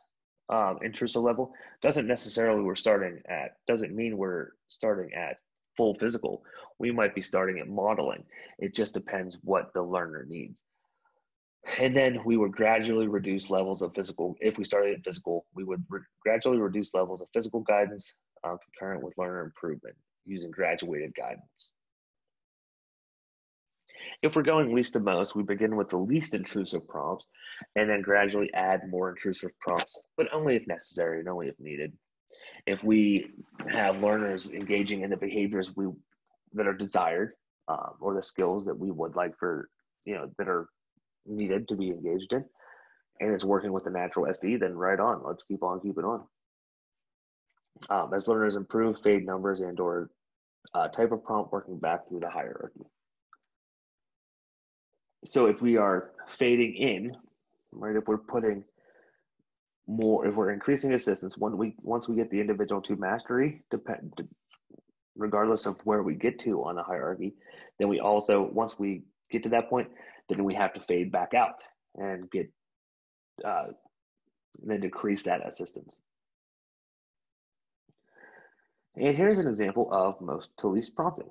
um, intrusive level doesn't necessarily we're starting at doesn't mean we're starting at full physical. We might be starting at modeling. It just depends what the learner needs. And then we would gradually reduce levels of physical if we started at physical we would re- gradually reduce levels of physical guidance concurrent with learner improvement using graduated guidance if we're going least to most, we begin with the least intrusive prompts and then gradually add more intrusive prompts, but only if necessary and only if needed. If we have learners engaging in the behaviors we that are desired um, or the skills that we would like for, you know, that are needed to be engaged in, and it's working with the natural SD, then right on. Let's keep on keeping on. Um, as learners improve, fade numbers and or uh, type of prompt working back through the hierarchy so if we are fading in, right, if we're putting more, if we're increasing assistance, when we once we get the individual to mastery, depend, regardless of where we get to on the hierarchy, then we also once we get to that point, then we have to fade back out and get uh, then decrease that assistance. And here's an example of most to least prompting.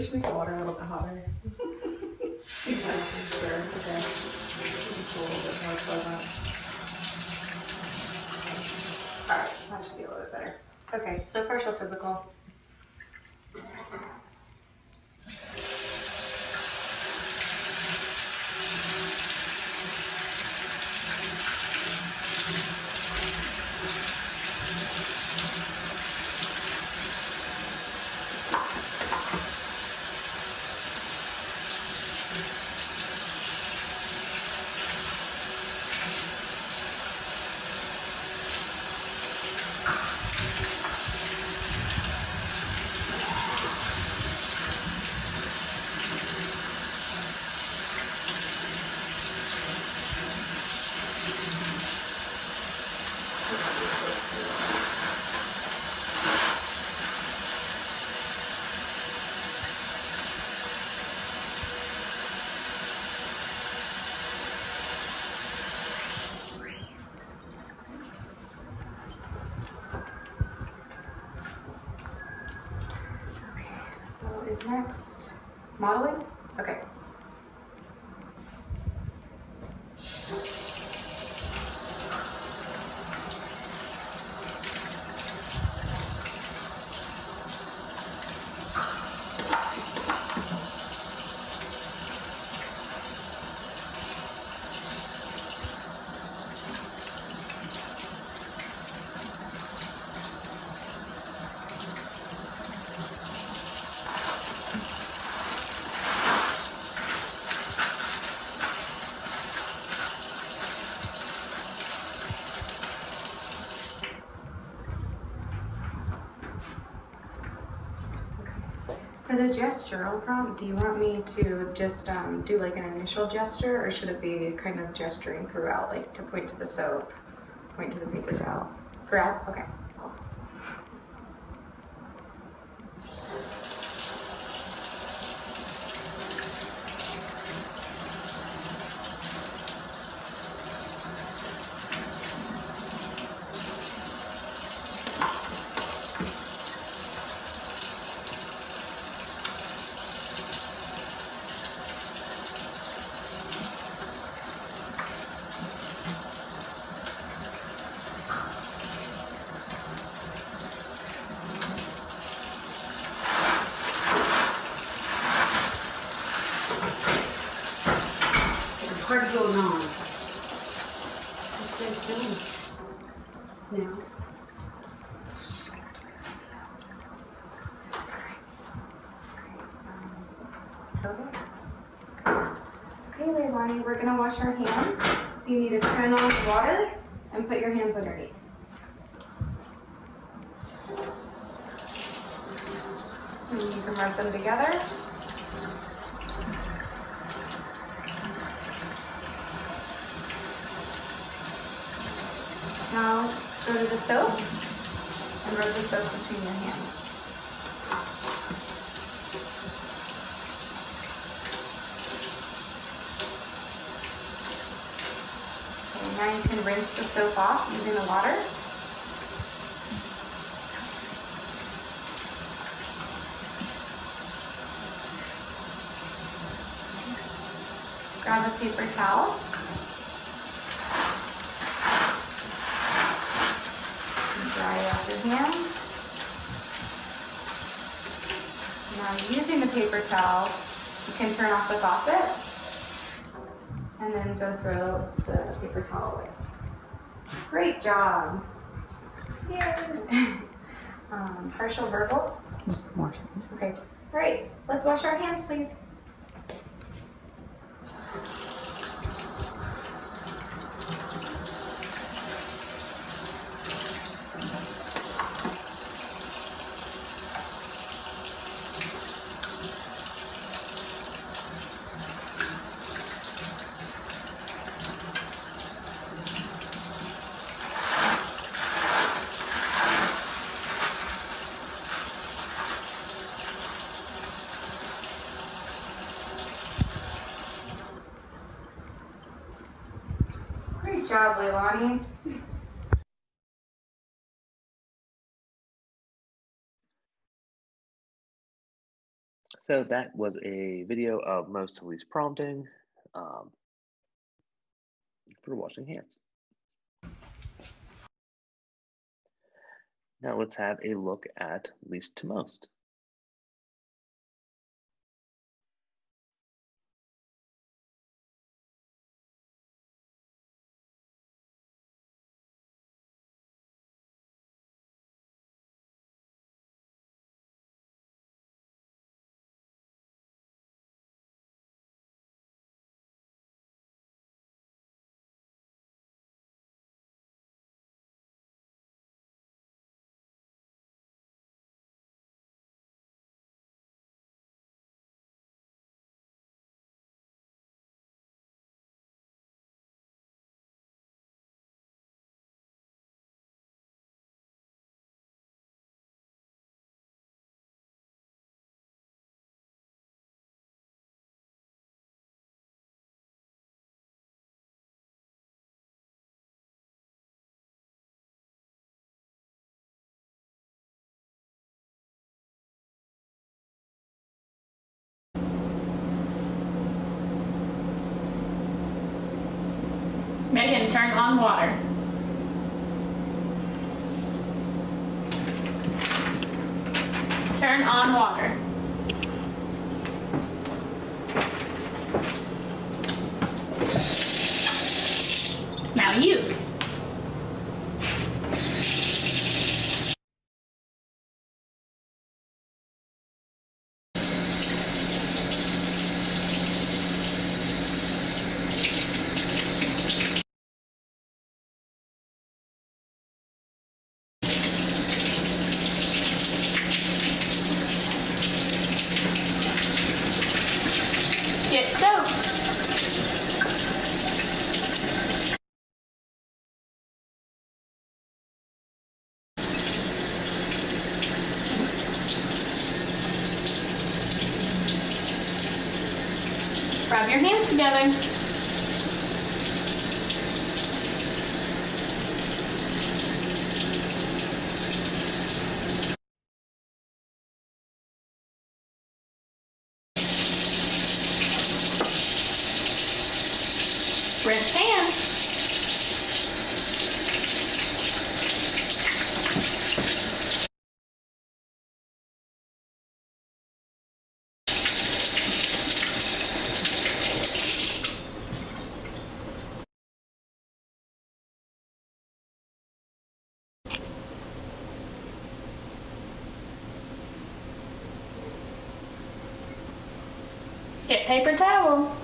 Should make the water a little bit hotter. Just. Alright, that should be a little bit better. Okay, so partial physical. Next, modeling? Okay. Gestural prompt, do you want me to just um, do like an initial gesture or should it be kind of gesturing throughout, like to point to the soap, point to the paper towel? Throughout? Okay, cool. It's hard to go on. What's this doing? Nails. Okay, Leilani, we're gonna wash our hands. So you need to turn on the water and put your hands underneath. And you can rub them together. Now go to the soap and rub the soap between your hands. Okay, now you can rinse the soap off using the water. Grab a paper towel. And Dry off your hands. Now using the paper towel, you can turn off the faucet and then go throw the paper towel away. Great job. Yay. um, partial verbal. Just more. Okay, great. Let's wash our hands, please. Great job, Leilani. So that was a video of most to least prompting um, for washing hands. Now let's have a look at least to most. Megan, turn on water. Turn on water. Now you. Get soaked. Rub your hands together. Rinse hands. Get paper towel.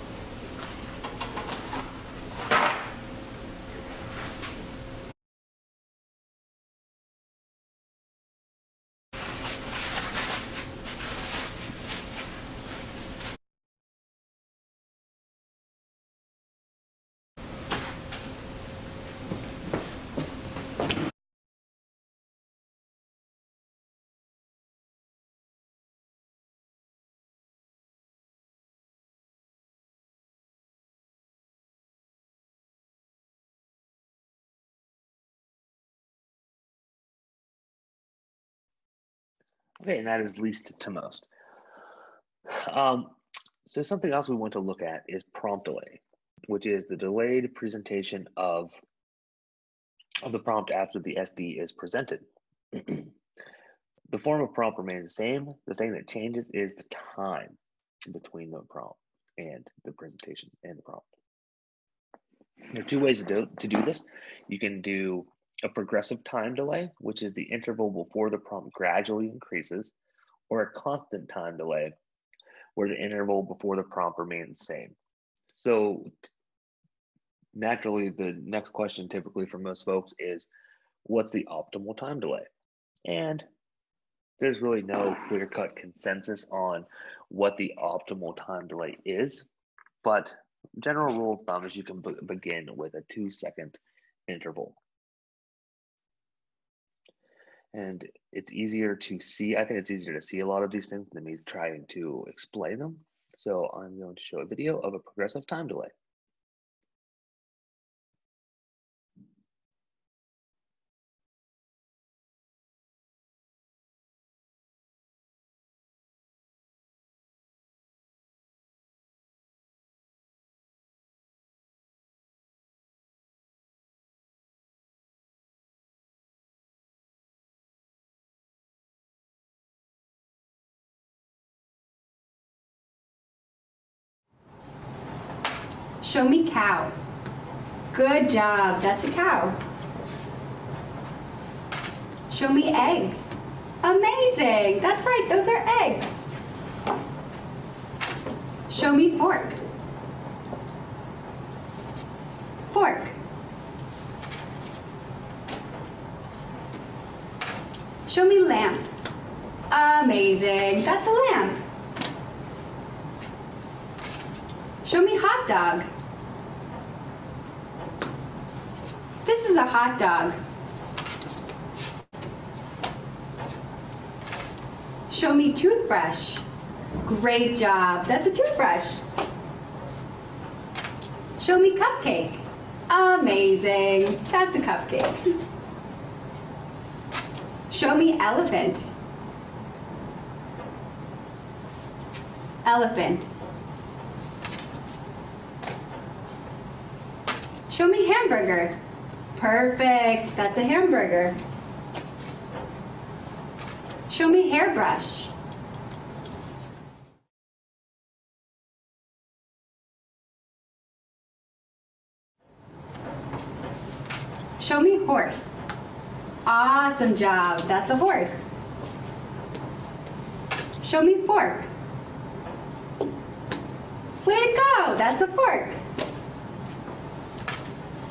Okay, and that is least to most. Um, so something else we want to look at is prompt delay, which is the delayed presentation of, of the prompt after the SD is presented. the form of prompt remains the same. The thing that changes is the time between the prompt and the presentation and the prompt. There are two ways to do, to do this. You can do a progressive time delay, which is the interval before the prompt gradually increases, or a constant time delay, where the interval before the prompt remains the same. So naturally, the next question typically for most folks is, what's the optimal time delay? And there's really no clear-cut consensus on what the optimal time delay is, but general rule of thumb is you can be begin with a two second interval. And it's easier to see, I think it's easier to see a lot of these things than me trying to explain them. So I'm going to show a video of a progressive time delay. Show me cow. Good job. That's a cow. Show me eggs. Amazing. That's right. Those are eggs. Show me fork. Fork. Show me lamp. Amazing. That's a lamp. Show me hot dog. This is a hot dog. Show me toothbrush. Great job. That's a toothbrush. Show me cupcake. Amazing. That's a cupcake. Show me elephant. Elephant. Show me hamburger. Perfect. That's a hamburger. Show me hairbrush. Show me horse. Awesome job. That's a horse. Show me fork. Way to go. That's a fork.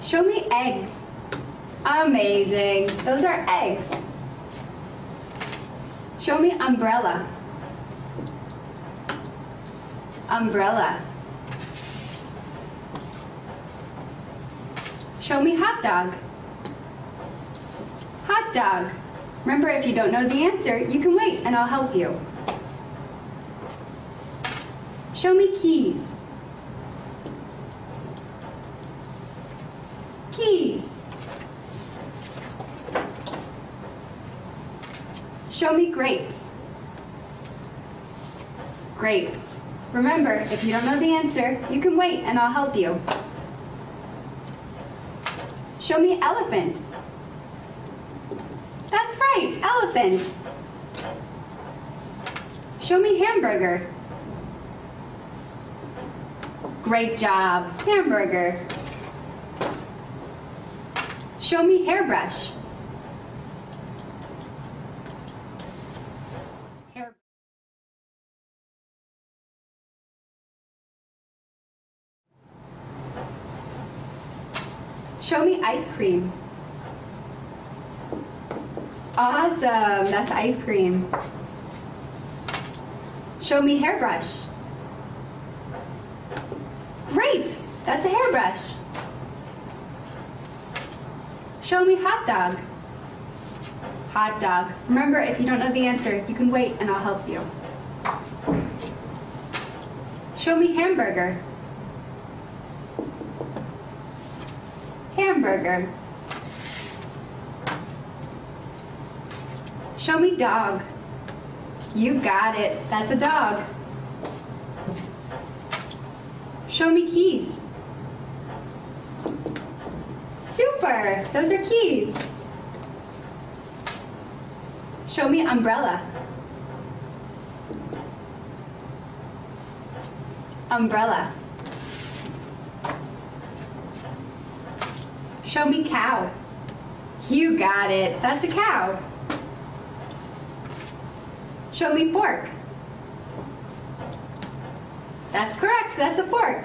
Show me eggs. Amazing. Those are eggs. Show me umbrella. Umbrella. Show me hot dog. Hot dog. Remember, if you don't know the answer, you can wait and I'll help you. Show me keys. Keys. Show me grapes. Grapes. Remember, if you don't know the answer, you can wait and I'll help you. Show me elephant. That's right, elephant. Show me hamburger. Great job, hamburger. Show me hairbrush. Ice cream. Awesome, that's ice cream. Show me hairbrush. Great, that's a hairbrush. Show me hot dog. Hot dog. Remember, if you don't know the answer, you can wait and I'll help you. Show me hamburger. Hamburger. Show me dog. You got it. That's a dog. Show me keys. Super. Those are keys. Show me umbrella. Umbrella. Show me cow. You got it. That's a cow. Show me fork. That's correct. That's a fork.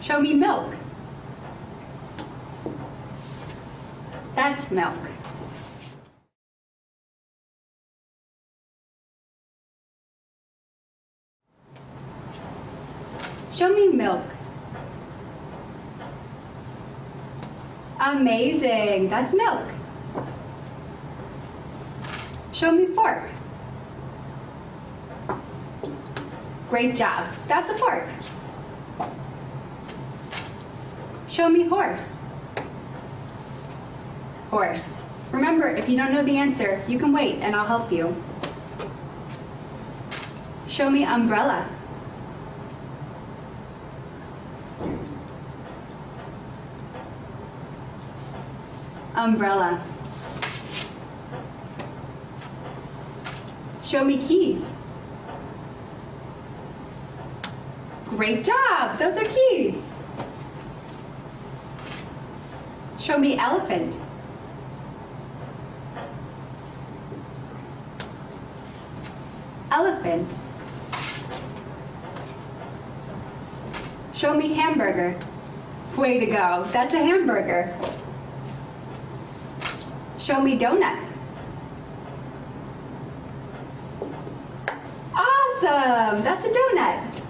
Show me milk. That's milk. Show me milk. Amazing. That's milk. Show me fork. Great job. That's a fork. Show me horse. Horse. Remember, if you don't know the answer, you can wait and I'll help you. Show me umbrella. Umbrella. Show me keys. Great job. Those are keys. Show me elephant. Elephant. Show me hamburger. Way to go. That's a hamburger. Show me donut. Awesome. That's a donut.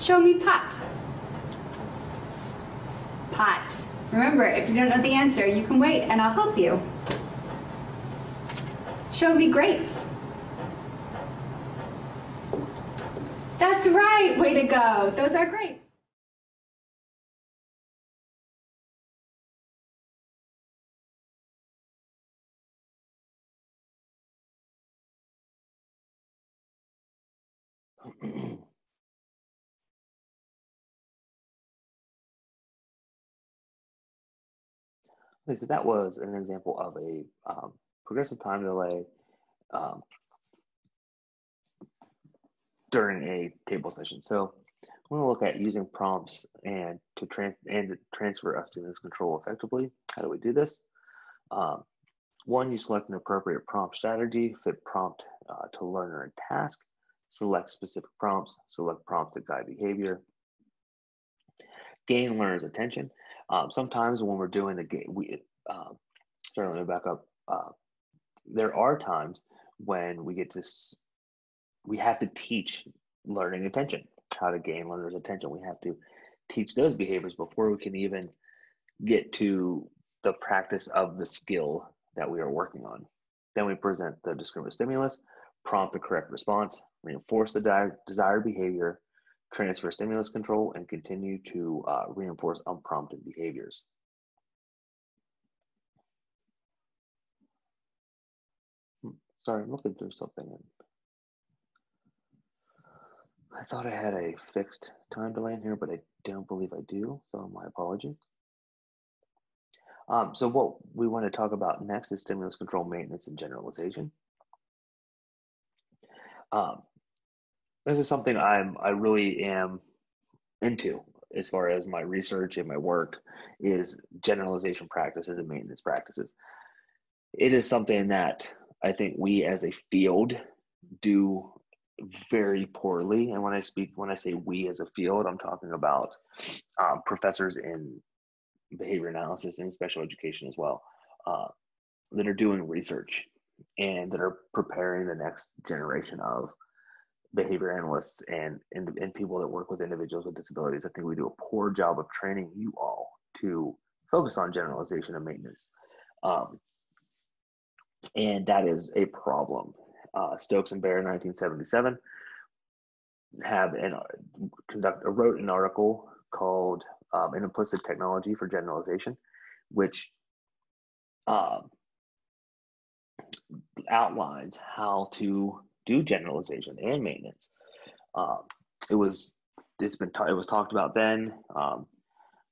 Show me pot. Pot. Remember, if you don't know the answer, you can wait and I'll help you. Show me grapes. That's right. Way to go. Those are grapes. Okay, so that was an example of a um, progressive time delay um, during a table session. So we're going to look at using prompts and to trans and to transfer stimulus control effectively. How do we do this? Um, one, you select an appropriate prompt strategy, fit prompt uh, to learner and task, select specific prompts, select prompts that guide behavior, gain learner's attention. Um, sometimes when we're doing the game, we, uh, sorry, let me back up. Uh, there are times when we get to, we have to teach learning attention, how to gain learners' attention. We have to teach those behaviors before we can even get to the practice of the skill that we are working on. Then we present the discriminant stimulus, prompt the correct response, reinforce the desired behavior, transfer stimulus control, and continue to uh, reinforce unprompted behaviors. Hmm, sorry, I'm looking through something. I thought I had a fixed time delay in here, but I don't believe I do, so my apologies. Um, so what we want to talk about next is stimulus control maintenance and generalization. Um, this is something I'm I really am into as far as my research and my work is generalization practices and maintenance practices. It is something that I think we as a field do very poorly. And when I speak, when I say we as a field, I'm talking about um, professors in behavior analysis and special education as well uh, that are doing research and that are preparing the next generation of behavior analysts and, and, and people that work with individuals with disabilities. I think we do a poor job of training you all to focus on generalization and maintenance. Um, and that is a problem. Uh, Stokes and in 1977 have an conduct wrote an article called um, "An Implicit Technology for Generalization," which uh, outlines how to do generalization and maintenance. Um, it was it's been it was talked about then. Um,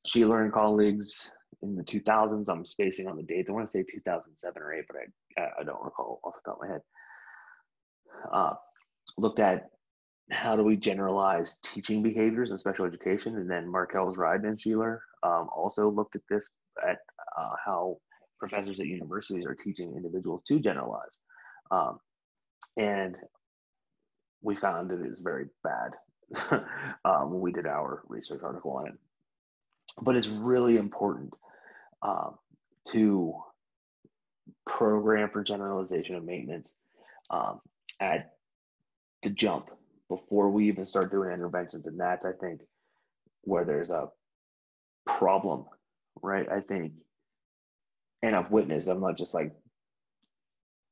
Scheeler and colleagues in the 2000s. I'm spacing on the dates. I want to say 2007 or eight, but I I don't recall off the top of my head. Uh, looked at how do we generalize teaching behaviors in special education, and then Markelz, Riden, and Scheeler um, also looked at this at uh, how professors at universities are teaching individuals to generalize. Um, and we found it is very bad um, when we did our research article on it. But it's really important um, to program for generalization and maintenance um, at the jump before we even start doing interventions. And that's, I think, where there's a problem, right? I think, and I've witnessed, I'm not just like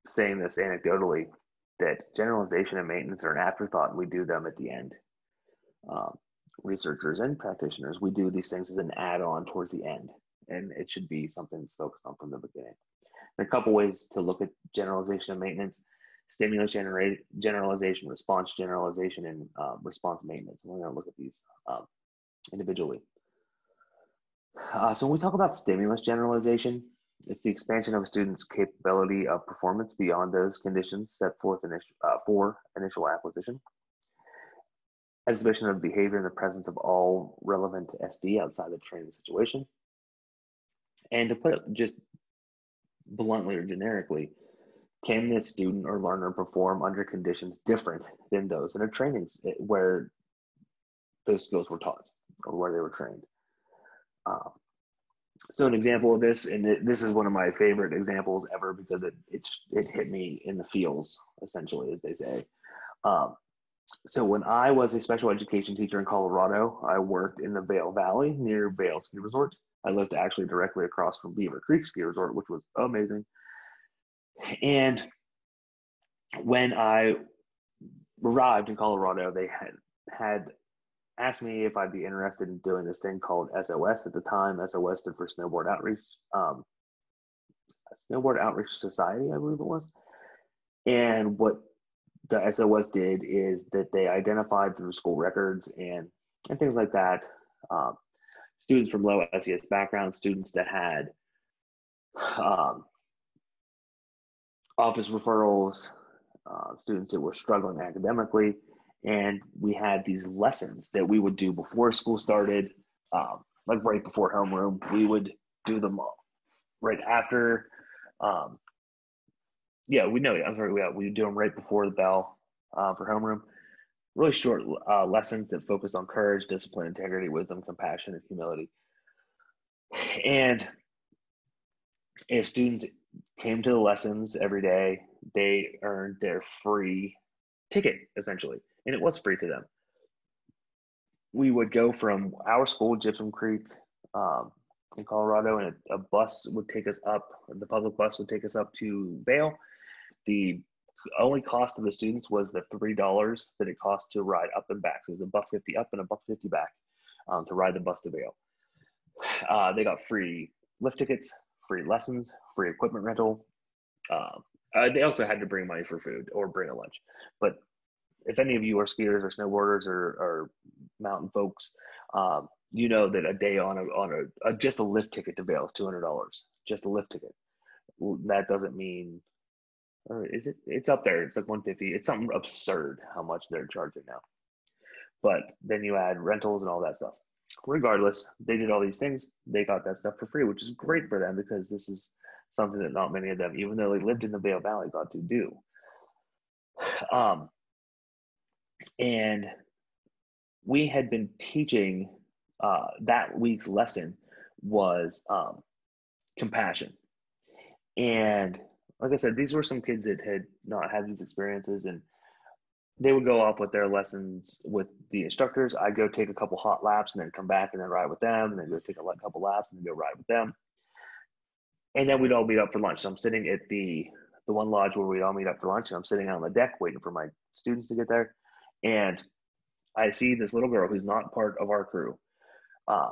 saying this anecdotally, that generalization and maintenance are an afterthought and we do them at the end. Um, researchers and practitioners, we do these things as an add on towards the end, and it should be something that's focused on from the beginning. There are a couple ways to look at generalization and maintenance stimulus generalization, response generalization, and uh, response maintenance. And we're going to look at these um, individually. Uh, so when we talk about stimulus generalization, it's the expansion of a student's capability of performance beyond those conditions set forth initial, uh, for initial acquisition. Exhibition of behavior in the presence of all relevant SD outside the training situation. And to put it just bluntly or generically, can this student or learner perform under conditions different than those in a training where those skills were taught or where they were trained? Um, so an example of this, and it, this is one of my favorite examples ever because it it it hit me in the feels essentially, as they say. Um, so when I was a special education teacher in Colorado, I worked in the Vail Valley near Vail Ski Resort. I lived actually directly across from Beaver Creek Ski Resort, which was amazing. And when I arrived in Colorado, they had had asked me if I'd be interested in doing this thing called SOS at the time. SOS stood for Snowboard Outreach, um, Snowboard Outreach Society, I believe it was. And what the SOS did is that they identified through school records and and things like that, um, students from low SES backgrounds, students that had um, office referrals, uh, students that were struggling academically, and we had these lessons that we would do before school started, um, like right before homeroom. We would do them right after. Um, yeah, we know. I'm sorry. Yeah, we would do them right before the bell uh, for homeroom. Really short uh, lessons that focused on courage, discipline, integrity, wisdom, compassion, and humility. And if students came to the lessons every day, they earned their free ticket essentially, and it was free to them. We would go from our school, Gypsum Creek, um, in Colorado, and a, a, bus would take us up. The public bus would take us up to Vail. The only cost of the students was the three dollars that it cost to ride up and back. So it was a buck fifty up and a buck fifty back um, to ride the bus to Vail. Uh, they got free lift tickets, free lessons, free equipment rental. Uh, uh, they also had to bring money for food or bring a lunch. But if any of you are skiers or snowboarders or, or mountain folks, um, you know that a day on a on a, a just a lift ticket to Vail is two hundred dollars. Just a lift ticket. That doesn't mean, or is it? It's up there. It's like one fifty. It's something absurd how much they're charging now. But then you add rentals and all that stuff regardless, they did all these things. They got that stuff for free, which is great for them because this is something that not many of them, even though they lived in the Vail Valley, got to do. Um, and we had been teaching uh, that week's lesson was um, compassion. And like I said, these were some kids that had not had these experiences and they would go off with their lessons with the instructors. I'd go take a couple hot laps and then come back and then ride with them, and then go take a couple laps and then go ride with them. And then we'd all meet up for lunch. So I'm sitting at the the one lodge where we'd all meet up for lunch, and I'm sitting on the deck waiting for my students to get there. And I see this little girl who's not part of our crew, uh,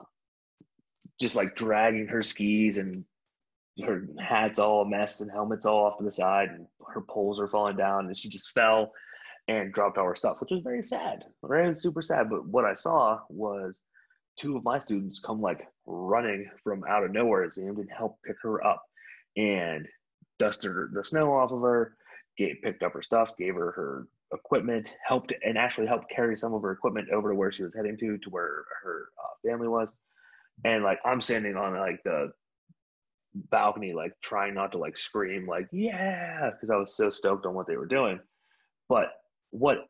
just like dragging her skis and her hat's all a mess and helmet's all off to the side, and her poles are falling down, and she just fell and dropped all her stuff, which was very sad. Right? super sad. But what I saw was two of my students come like running from out of nowhere it seemed and help pick her up and dusted the snow off of her, get, picked up her stuff, gave her her equipment, helped and actually helped carry some of her equipment over to where she was heading to, to where her uh, family was. And like I'm standing on like the balcony, like trying not to like scream, like yeah, because I was so stoked on what they were doing. But what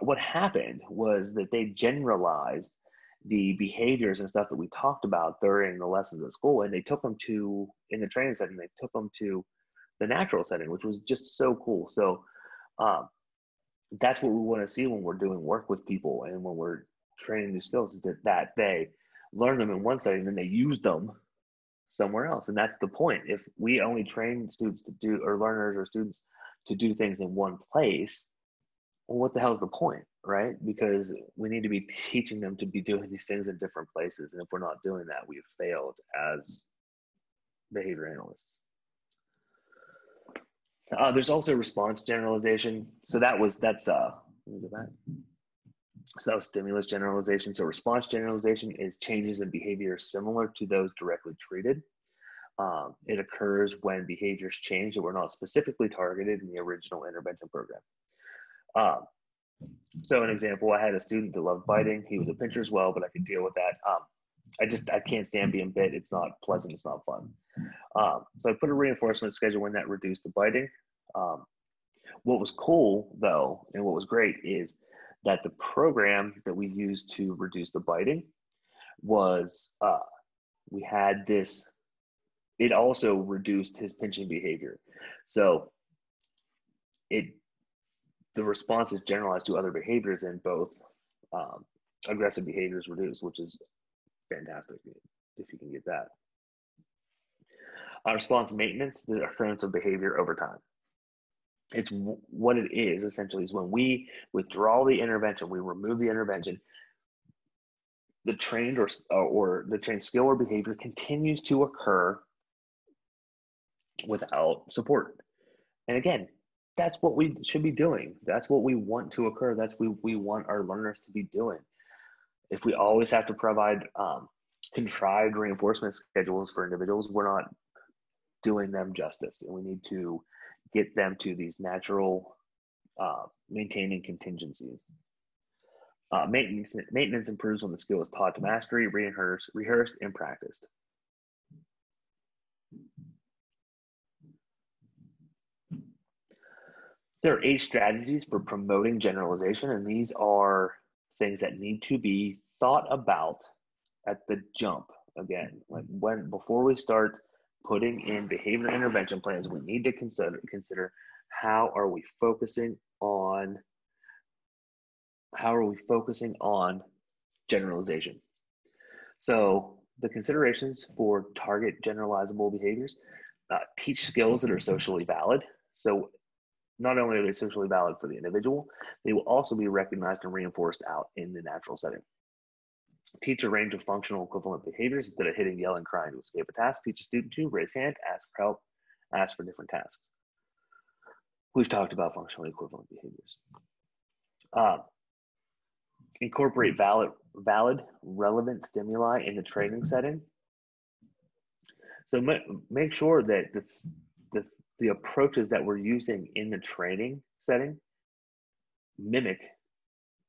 what happened was that they generalized the behaviors and stuff that we talked about during the lessons at school and they took them to in the training setting they took them to the natural setting which was just so cool so um, that's what we want to see when we're doing work with people and when we're training new skills that, that they learn them in one setting and then they use them somewhere else and that's the point if we only train students to do or learners or students to do things in one place well, what the hell is the point, right? Because we need to be teaching them to be doing these things in different places. And if we're not doing that, we've failed as behavior analysts. Uh, there's also response generalization. So that was, that's, uh, let me go back. So that was stimulus generalization. So response generalization is changes in behavior similar to those directly treated. Um, it occurs when behaviors change that were not specifically targeted in the original intervention program. Um, so an example, I had a student that loved biting. He was a pincher as well, but I could deal with that. Um, I just I can't stand being bit. It's not pleasant. It's not fun. Um, so I put a reinforcement schedule in that reduced the biting. Um, what was cool though, and what was great is that the program that we used to reduce the biting was uh, we had this. It also reduced his pinching behavior. So it the response is generalized to other behaviors and both um, aggressive behaviors reduced, which is fantastic if you can get that. Uh, response maintenance, the occurrence of behavior over time. It's what it is essentially is when we withdraw the intervention, we remove the intervention, the trained or, or the trained skill or behavior continues to occur without support. And again, that's what we should be doing. That's what we want to occur. That's what we want our learners to be doing. If we always have to provide um, contrived reinforcement schedules for individuals, we're not doing them justice, and we need to get them to these natural uh, maintaining contingencies. Uh, maintenance, maintenance improves when the skill is taught to mastery, rehearsed, rehearsed, and practiced. There are eight strategies for promoting generalization, and these are things that need to be thought about at the jump. Again, like when before we start putting in behavior intervention plans, we need to consider consider how are we focusing on how are we focusing on generalization. So the considerations for target generalizable behaviors uh, teach skills that are socially valid. So not only are they socially valid for the individual, they will also be recognized and reinforced out in the natural setting. Teach a range of functional equivalent behaviors instead of hitting, yelling, crying to escape a task. Teach a student to raise hand, ask for help, ask for different tasks. We've talked about functionally equivalent behaviors. Uh, incorporate valid, valid, relevant stimuli in the training setting. So make sure that the, the, approaches that we're using in the training setting mimic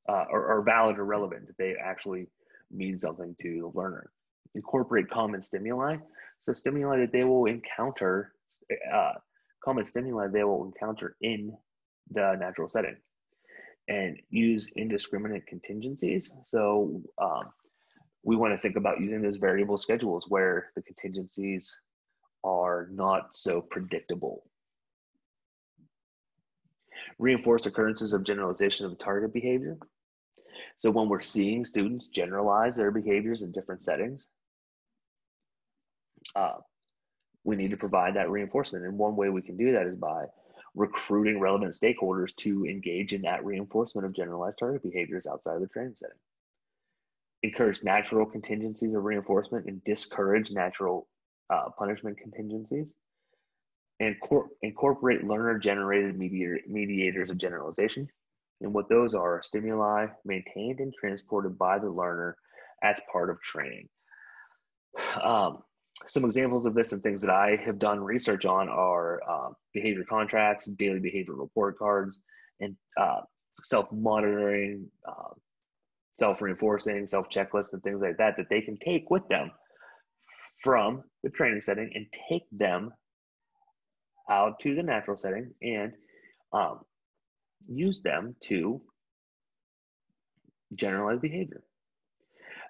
uh, or are valid or relevant, that they actually mean something to the learner. Incorporate common stimuli. So stimuli that they will encounter, uh, common stimuli they will encounter in the natural setting. And use indiscriminable contingencies. So um, we want to think about using those variable schedules where the contingencies are not so predictable. Reinforce occurrences of generalization of the target behavior. So when we're seeing students generalize their behaviors in different settings, uh, we need to provide that reinforcement. And one way we can do that is by recruiting relevant stakeholders to engage in that reinforcement of generalized target behaviors outside of the training setting. Encourage natural contingencies of reinforcement and discourage natural uh, punishment contingencies. And incorporate learner generated mediator, mediators of generalization and what those are stimuli maintained and transported by the learner as part of training. Um, some examples of this and things that I have done research on are uh, behavior contracts, daily behavior report cards, and uh, self monitoring, uh, self reinforcing, self checklists, and things like that that they can take with them from the training setting and take them out to the natural setting and um, use them to generalize behavior.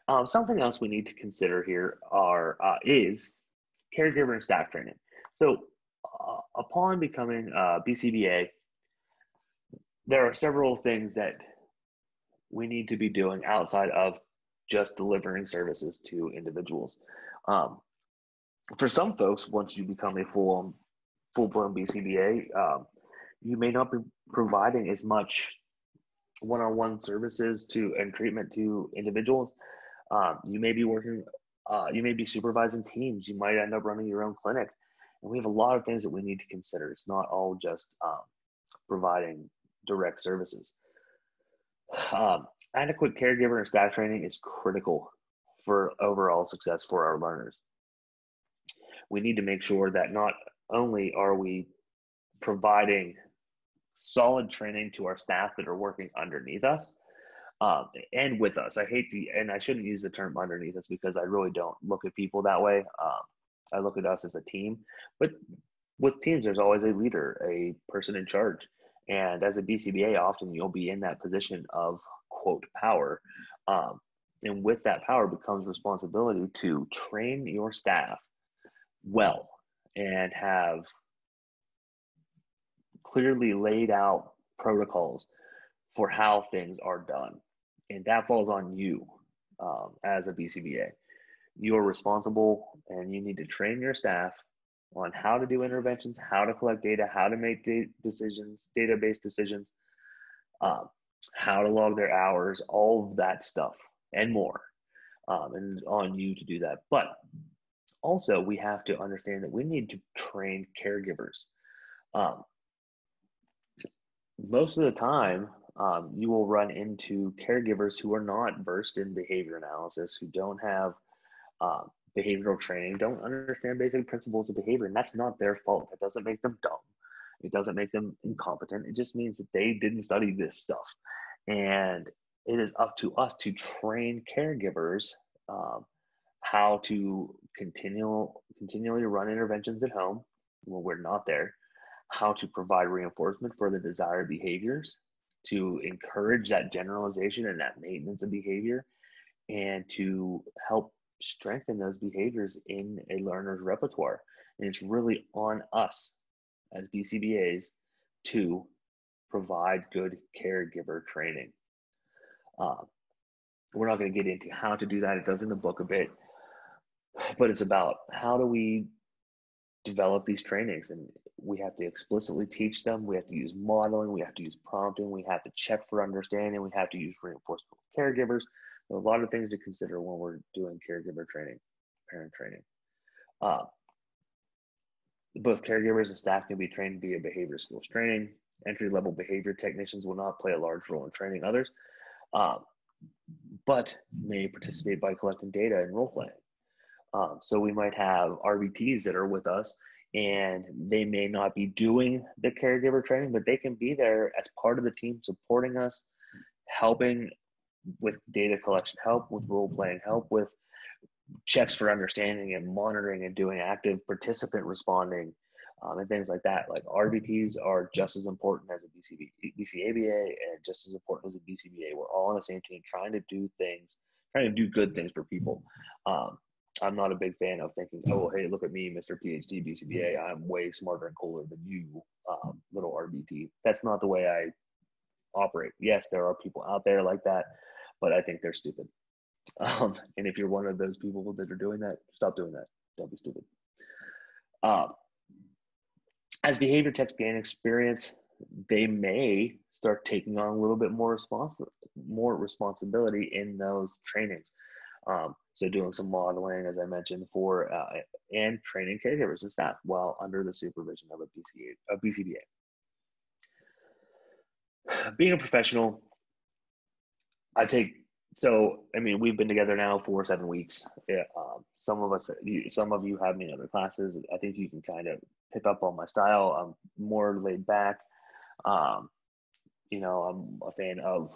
Um, something else we need to consider here are uh, is caregiver and staff training. So, uh, upon becoming a BCBA, there are several things that we need to be doing outside of just delivering services to individuals. Um, for some folks, once you become a full full blown BCBA, um, you may not be providing as much one-on-one services to and treatment to individuals. Um, you may be working, uh, you may be supervising teams. You might end up running your own clinic, and we have a lot of things that we need to consider. It's not all just um, providing direct services. Um, adequate caregiver and staff training is critical for overall success for our learners. We need to make sure that not only are we providing solid training to our staff that are working underneath us um, and with us. I hate to, and I shouldn't use the term underneath us because I really don't look at people that way. Um, I look at us as a team, but with teams, there's always a leader, a person in charge. And as a BCBA, often you'll be in that position of quote power. Um, and with that power becomes responsibility to train your staff well and have clearly laid out protocols for how things are done. And that falls on you um, as a BCBA. You are responsible and you need to train your staff on how to do interventions, how to collect data, how to make da- decisions, data-based decisions, um, how to log their hours, all of that stuff and more. Um, and it's on you to do that. But also, we have to understand that we need to train caregivers. Um, most of the time, um, you will run into caregivers who are not versed in behavior analysis, who don't have uh, behavioral training don't understand basic principles of behavior, and that's not their fault. That doesn't make them dumb. It doesn't make them incompetent. It just means that they didn't study this stuff. And it is up to us to train caregivers um, how to continual, continually run interventions at home when we're not there, how to provide reinforcement for the desired behaviors, to encourage that generalization and that maintenance of behavior, and to help strengthen those behaviors in a learner's repertoire. And it's really on us as BCBAs to provide good caregiver training. Uh, we're not going to get into how to do that. It does in the book a bit, but it's about how do we develop these trainings and we have to explicitly teach them. We have to use modeling. We have to use prompting. We have to check for understanding. We have to use reinforcement caregivers. A lot of things to consider when we're doing caregiver training, parent training. Uh, both caregivers and staff can be trained via behavior skills training. Entry level behavior technicians will not play a large role in training others, uh, but may participate by collecting data and role playing. Um, so we might have RBTs that are with us and they may not be doing the caregiver training, but they can be there as part of the team supporting us, helping with data collection, help with role playing, help with checks for understanding and monitoring and doing active participant responding um, and things like that. Like RBTs are just as important as a BCB, BCABA and just as important as a BCBA. We're all on the same team trying to do things, trying to do good things for people. Um, I'm not a big fan of thinking, oh, hey, look at me, Mr. PhD BCBA. I'm way smarter and cooler than you, um, little RBT. That's not the way I operate. Yes, there are people out there like that, but I think they're stupid. Um, and if you're one of those people that are doing that, stop doing that. Don't be stupid. Um, as behavior techs gain experience, they may start taking on a little bit more respons- more responsibility in those trainings. Um, so doing some modeling, as I mentioned, for uh, and training caregivers and staff while under the supervision of a BCA, a BCBA. Being a professional, I take so I mean we've been together now for seven weeks. Yeah, um, some of us, you, some of you have me in other classes. I think you can kind of pick up on my style. I'm more laid back. Um, you know, I'm a fan of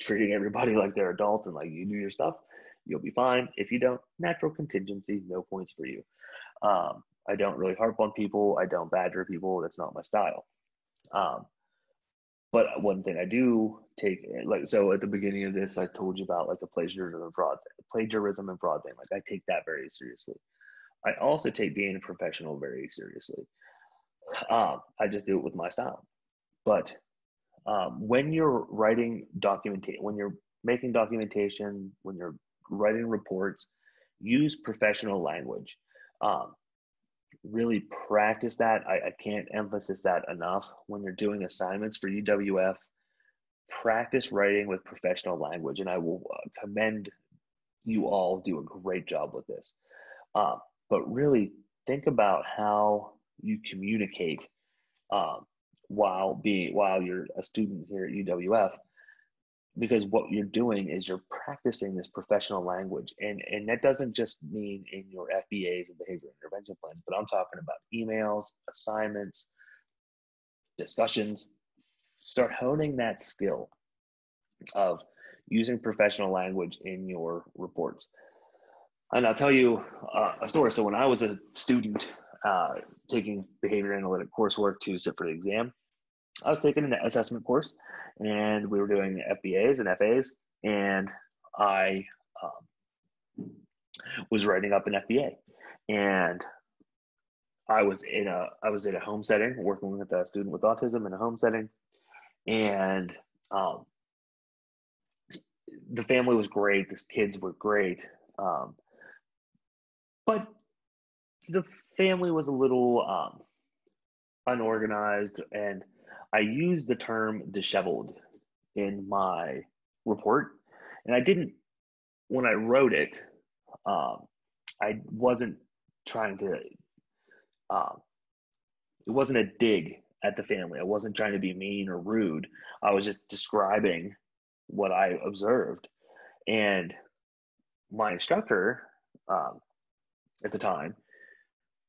treating everybody like they're adults and like you do your stuff, you'll be fine. If you don't, natural contingency, no points for you. Um, I don't really harp on people. I don't badger people. That's not my style. Um, but one thing I do take, like, so at the beginning of this, I told you about like the plagiarism and fraud, plagiarism and fraud thing. Like, I take that very seriously. I also take being a professional very seriously. Um, I just do it with my style. But um, when you're writing documentation, when you're making documentation, when you're writing reports, use professional language. Um, really practice that. I, I can't emphasize that enough. When you're doing assignments for UWF, practice writing with professional language, and I will uh, commend you all do a great job with this. Uh, but really think about how you communicate um, while being while you're a student here at UWF because what you're doing is you're practicing this professional language. And and that doesn't just mean in your FBAs and behavior intervention plans but I'm talking about emails assignments discussions. Start honing that skill of using professional language in your reports. And I'll tell you uh, a story. So when I was a student uh, taking behavior analytic coursework to sit for the exam I was taking an assessment course and we were doing FBAs and FAs, and I um, was writing up an FBA, and I was in a I was in a home setting working with a student with autism in a home setting, and um, the family was great. The kids were great, um, but the family was a little um, unorganized and I used the term disheveled in my report, and I didn't when I wrote it. Um, I wasn't trying to. Uh, it wasn't a dig at the family. I wasn't trying to be mean or rude. I was just describing what I observed, and my instructor um, at the time,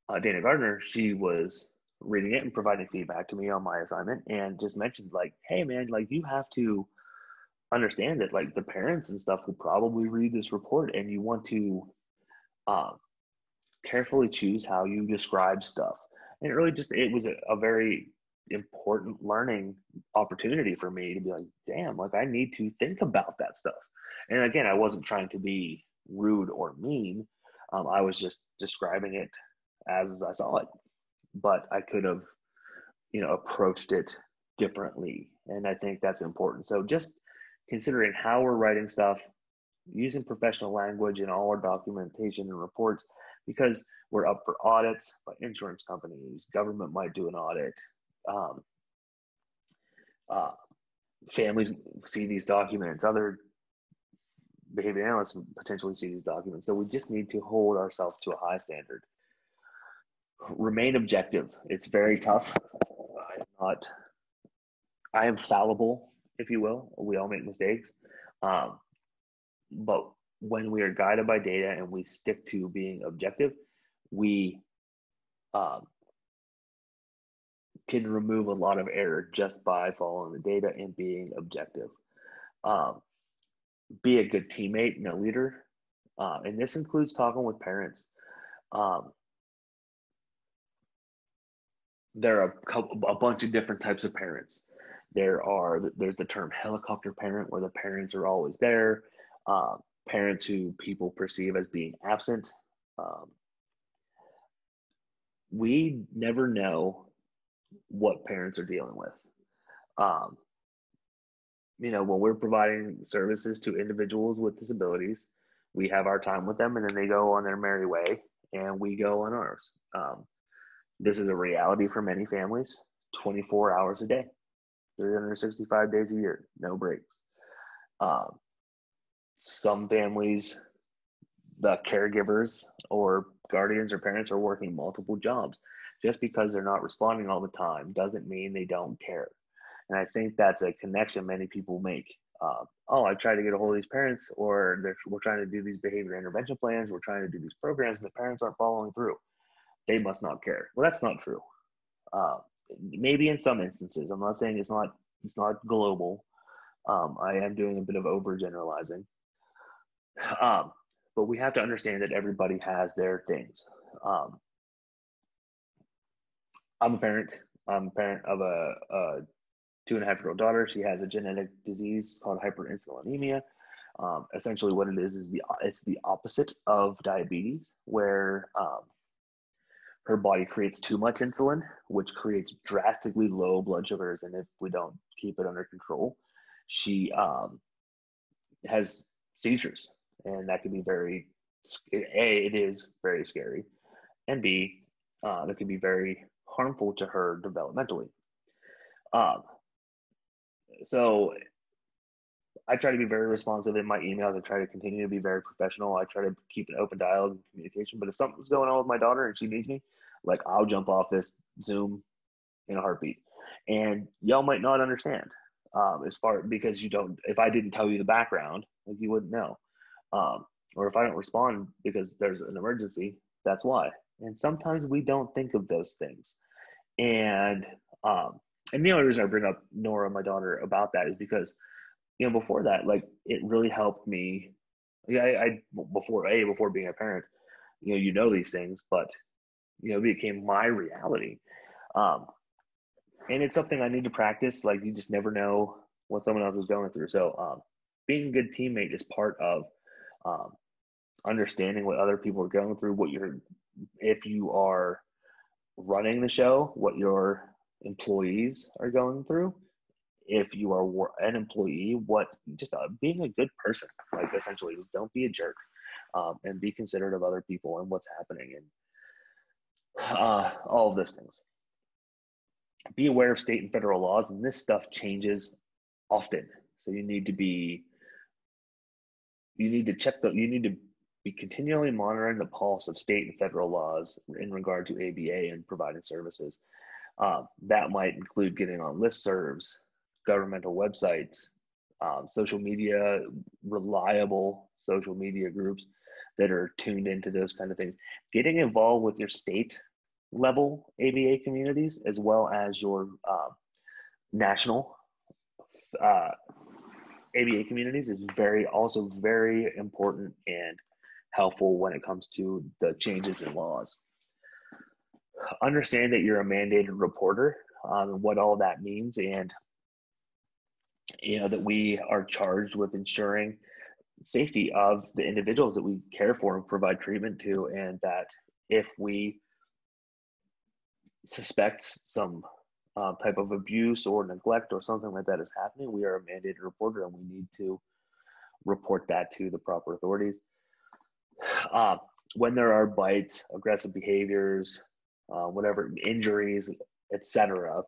uh, Dana Gardner, she was reading it and providing feedback to me on my assignment and just mentioned like, hey man, like you have to understand that like the parents and stuff will probably read this report and you want to uh, carefully choose how you describe stuff. And it really just it was a, a very important learning opportunity for me to be like, damn, like I need to think about that stuff. And again, I wasn't trying to be rude or mean. Um, I was just describing it as I saw it, but I could have, you know, approached it differently. And I think that's important. So just considering how we're writing stuff, using professional language in all our documentation and reports, because we're up for audits by insurance companies, government might do an audit. Um, uh, families see these documents, other behavior analysts potentially see these documents. So we just need to hold ourselves to a high standard. Remain objective. It's very tough. I'm not, I am fallible, if you will. We all make mistakes. Um, but when we are guided by data and we stick to being objective, we um, can remove a lot of error just by following the data and being objective. Um, be a good teammate and a leader. Uh, and this includes talking with parents. Um, there are a, couple, a bunch of different types of parents. There are there's the term helicopter parent, where the parents are always there. Uh, parents who people perceive as being absent. Um, we never know what parents are dealing with. Um, you know, when we're providing services to individuals with disabilities, we have our time with them and then they go on their merry way and we go on ours. Um, this is a reality for many families 24 hours a day, 365 days a year, no breaks. Um, some families, the caregivers or guardians or parents are working multiple jobs. Just because they're not responding all the time doesn't mean they don't care. And I think that's a connection many people make. Uh, oh, I try to get a hold of these parents, or we're trying to do these behavior intervention plans, we're trying to do these programs, and the parents aren't following through. They must not care. Well, that's not true. Uh, maybe in some instances, I'm not saying it's not it's not global. Um, I am doing a bit of overgeneralizing. Um, but we have to understand that everybody has their things. Um, I'm a parent. I'm a parent of a, a two and a half year old daughter. She has a genetic disease called hyperinsulinemia. Um, essentially, what it is is the it's the opposite of diabetes, where um, her body creates too much insulin, which creates drastically low blood sugars, and if we don't keep it under control, she um, has seizures, and that can be very a it is very scary, and b uh, it can be very harmful to her developmentally. Um, so I try to be very responsive in my emails. I try to continue to be very professional. I try to keep an open dialogue and communication. But if something's going on with my daughter and she needs me, like I'll jump off this Zoom in a heartbeat. And y'all might not understand um, as far because you don't. If I didn't tell you the background, like you wouldn't know. Um, or if I don't respond because there's an emergency, that's why. And sometimes we don't think of those things. And um, and the only reason I bring up Nora, my daughter, about that is because, you know, before that, like it really helped me. Yeah, I, I before a before being a parent, you know, you know these things, but you know, it became my reality. Um, and it's something I need to practice. Like you just never know what someone else is going through. So um, being a good teammate is part of um, understanding what other people are going through. What you're, if you are running the show, what your employees are going through if you are an employee what just uh, being a good person like essentially don't be a jerk um, and be considerate of other people and what's happening and uh, all of those things. Be aware of state and federal laws and this stuff changes often. So you need to be you need to check the you need to be continually monitoring the pulse of state and federal laws in regard to aba and providing services. Uh, that might include getting on listservs, governmental websites, um, social media, reliable social media groups. that are tuned into those kind of things. Getting involved with your state level ABA communities as well as your uh, national uh, ABA communities is very also very important and helpful when it comes to the changes in laws. Understand that you're a mandated reporter, um, what all that means, and you know that we are charged with ensuring safety of the individuals that we care for and provide treatment to, and that if we suspect some uh, type of abuse or neglect or something like that is happening, we are a mandated reporter and we need to report that to the proper authorities. Uh, when there are bites, aggressive behaviors, uh, whatever injuries, etc.,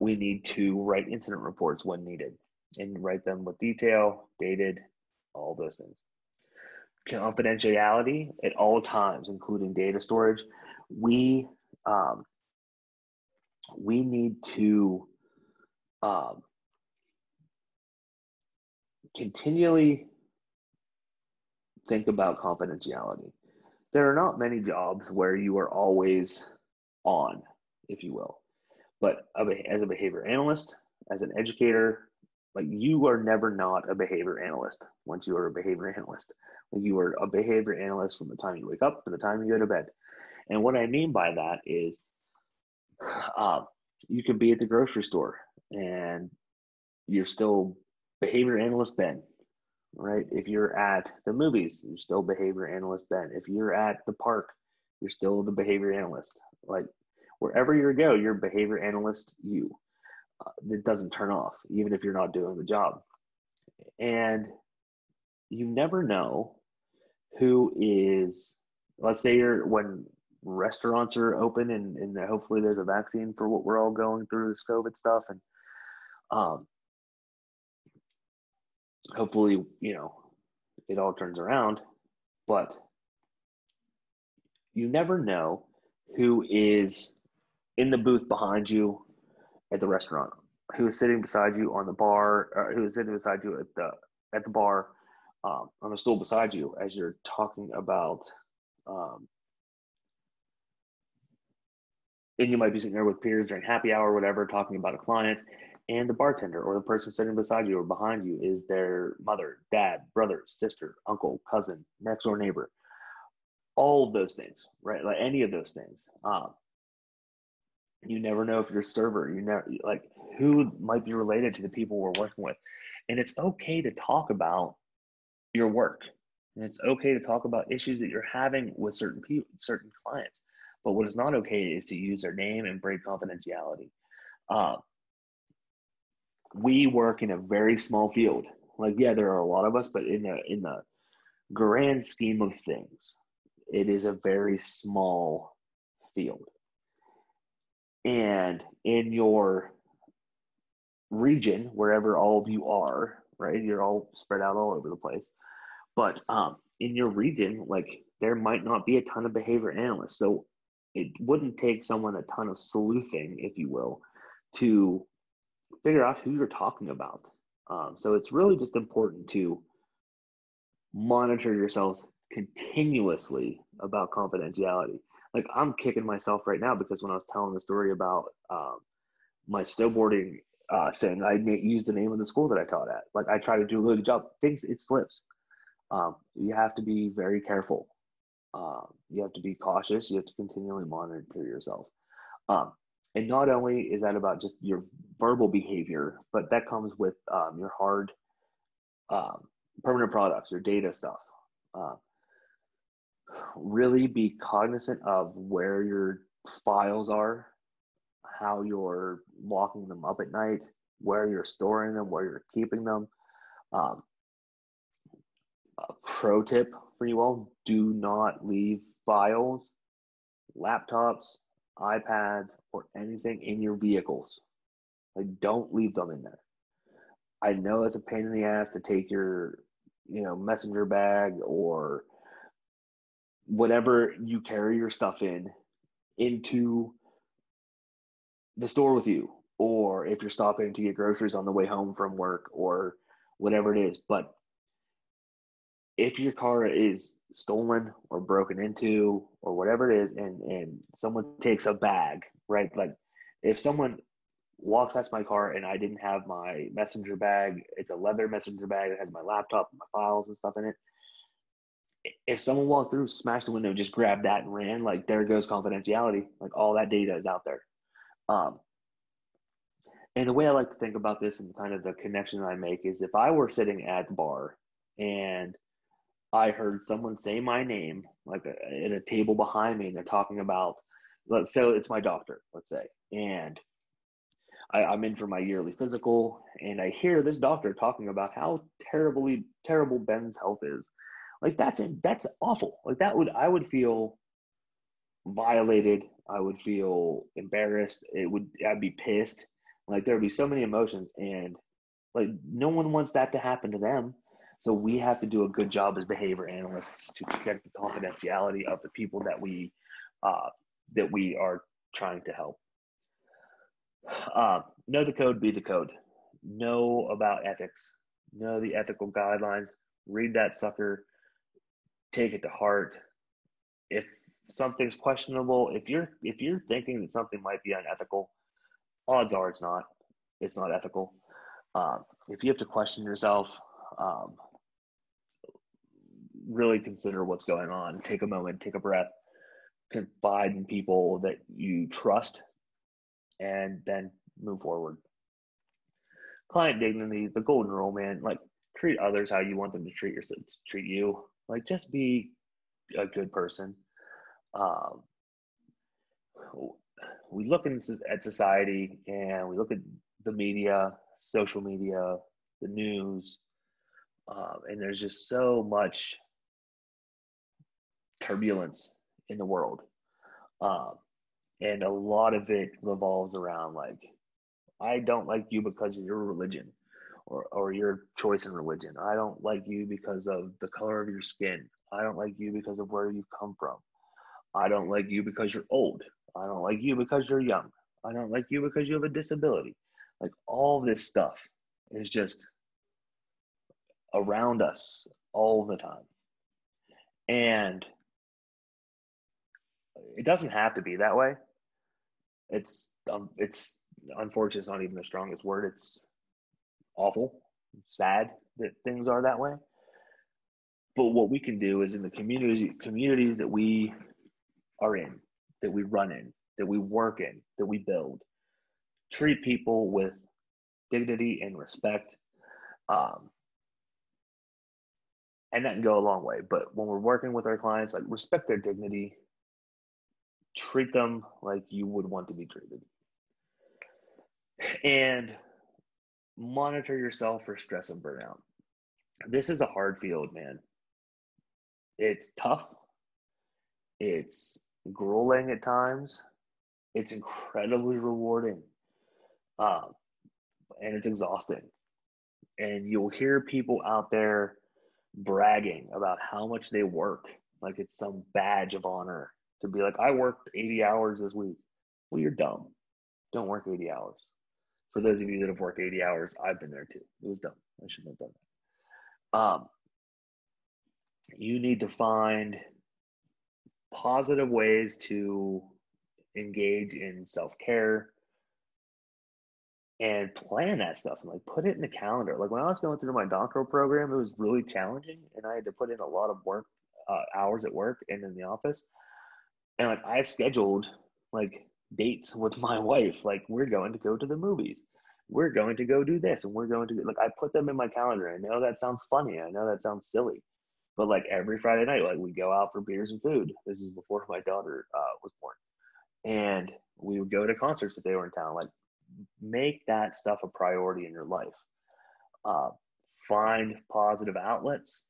we need to write incident reports when needed and write them with detail, dated, all those things. Confidentiality at all times, including data storage. We um, we need to um, continually think about confidentiality. There are not many jobs where you are always on, if you will. But as a behavior analyst, as an educator, like you are never not a behavior analyst once you are a behavior analyst. Like you are a behavior analyst from the time you wake up to the time you go to bed. And what I mean by that is uh, you could be at the grocery store and you're still behavior analyst Ben, right? If you're at the movies, you're still behavior analyst Ben. If you're at the park, you're still the behavior analyst. Like wherever you go, you're behavior analyst you. Uh, it doesn't turn off, even if you're not doing the job. And you never know who is, let's say you're, when restaurants are open and, and hopefully there's a vaccine for what we're all going through this COVID stuff. And um, hopefully, you know, it all turns around. But you never know who is in the booth behind you at the restaurant, who is sitting beside you on the bar, or who is sitting beside you at the at the bar, um, on the stool beside you as you're talking about um, and you might be sitting there with peers during happy hour or whatever talking about a client and the bartender or the person sitting beside you or behind you is their mother dad brother sister uncle cousin next door neighbor. All of those things right? Like any of those things. Um, you never know if your server you never like who might be related to the people we're working with and it's okay to talk about your work and it's okay to talk about issues that you're having with certain people certain clients but what is not okay is to use their name and break confidentiality. Uh, we work in a very small field. Like, yeah, there are a lot of us, but in the in the grand scheme of things, it is a very small field. And in your region, wherever all of you are, right? You're all spread out all over the place. But um, in your region, like there might not be a ton of behavior analysts. So it wouldn't take someone a ton of sleuthing, if you will, to figure out who you're talking about. Um, so it's really just important to monitor yourselves continuously about confidentiality. Like I'm kicking myself right now because when I was telling the story about um, my snowboarding uh, thing, I used the name of the school that I taught at. Like I try to do a good job. Things it slips. Um, you have to be very careful um, you have to be cautious. You have to continually monitor yourself. Um, and not only is that about just your verbal behavior, but that comes with um, your hard um, permanent products, your data stuff. Uh, really be cognizant of where your files are, how you're locking them up at night, where you're storing them, where you're keeping them. Um, pro tip for you all do not leave files, laptops, iPads, or anything in your vehicles. Like, don't leave them in there. I know it's a pain in the ass to take your, you know, messenger bag or whatever you carry your stuff in into the store with you, or if you're stopping to get groceries on the way home from work or whatever it is. But if your car is stolen or broken into or whatever it is and and someone takes a bag right like if someone walked past my car and i didn't have my messenger bag it's a leather messenger bag that has my laptop and my files and stuff in it if someone walked through smashed the window just grabbed that and ran like there goes confidentiality like all that data is out there um, and the way i like to think about this and kind of the connection that i make is if i were sitting at the bar and I heard someone say my name, like at a table behind me, and they're talking about, let's say it's my doctor, let's say, and I, I'm in for my yearly physical, and I hear this doctor talking about how terribly terrible Ben's health is. Like that's that's awful. Like that would I would feel violated. I would feel embarrassed. It would I'd be pissed. Like there would be so many emotions, and like no one wants that to happen to them so we have to do a good job as behavior analysts to protect the confidentiality of the people that we uh, that we are trying to help. Uh, know the code, be the code. Know about ethics. Know the ethical guidelines. Read that sucker. Take it to heart. If something's questionable, if you're if you're thinking that something might be unethical, odds are it's not. It's not ethical. Uh, if you have to question yourself, um, really consider what's going on. Take a moment, take a breath, confide in people that you trust, and then move forward. Client dignity, the golden rule, man. Like treat others how you want them to treat your treat you. Like just be a good person. Um, we look in, at society and we look at the media, social media, the news, um, and there's just so much turbulence in the world. Um, and a lot of it revolves around like, I don't like you because of your religion or, or your choice in religion. I don't like you because of the color of your skin. I don't like you because of where you've come from. I don't like you because you're old. I don't like you because you're young. I don't like you because you have a disability. Like all this stuff is just around us all the time. And it doesn't have to be that way. It's um, it's unfortunate. It's not even the strongest word. It's awful, sad that things are that way. But what we can do is in the community communities that we are in, that we run in, that we work in, that we build, treat people with dignity and respect. Um, and that can go a long way. But when we're working with our clients, like respect their dignity, treat them like you would want to be treated. And monitor yourself for stress and burnout. This is a hard field, man. It's tough. It's grueling at times. It's incredibly rewarding. Um, and it's exhausting. And you'll hear people out there bragging about how much they work like it's some badge of honor to be like, I worked 80 hours this week. Well, you're dumb. Don't work 80 hours. For those of you that have worked 80 hours, I've been there too. It was dumb. I shouldn't have done that. Um, you need to find positive ways to engage in self care and plan that stuff and like put it in the calendar. Like when I was going through my doctoral program, it was really challenging and I had to put in a lot of work uh, hours at work and in the office and like I scheduled like dates with my wife. Like we're going to go to the movies. We're going to go do this, and we're going to like I put them in my calendar. I know that sounds funny. I know that sounds silly, but like every Friday night, like we go out for beers and food. This is before my daughter uh, was born, and we would go to concerts if they were in town. Like make that stuff a priority in your life. Uh, find positive outlets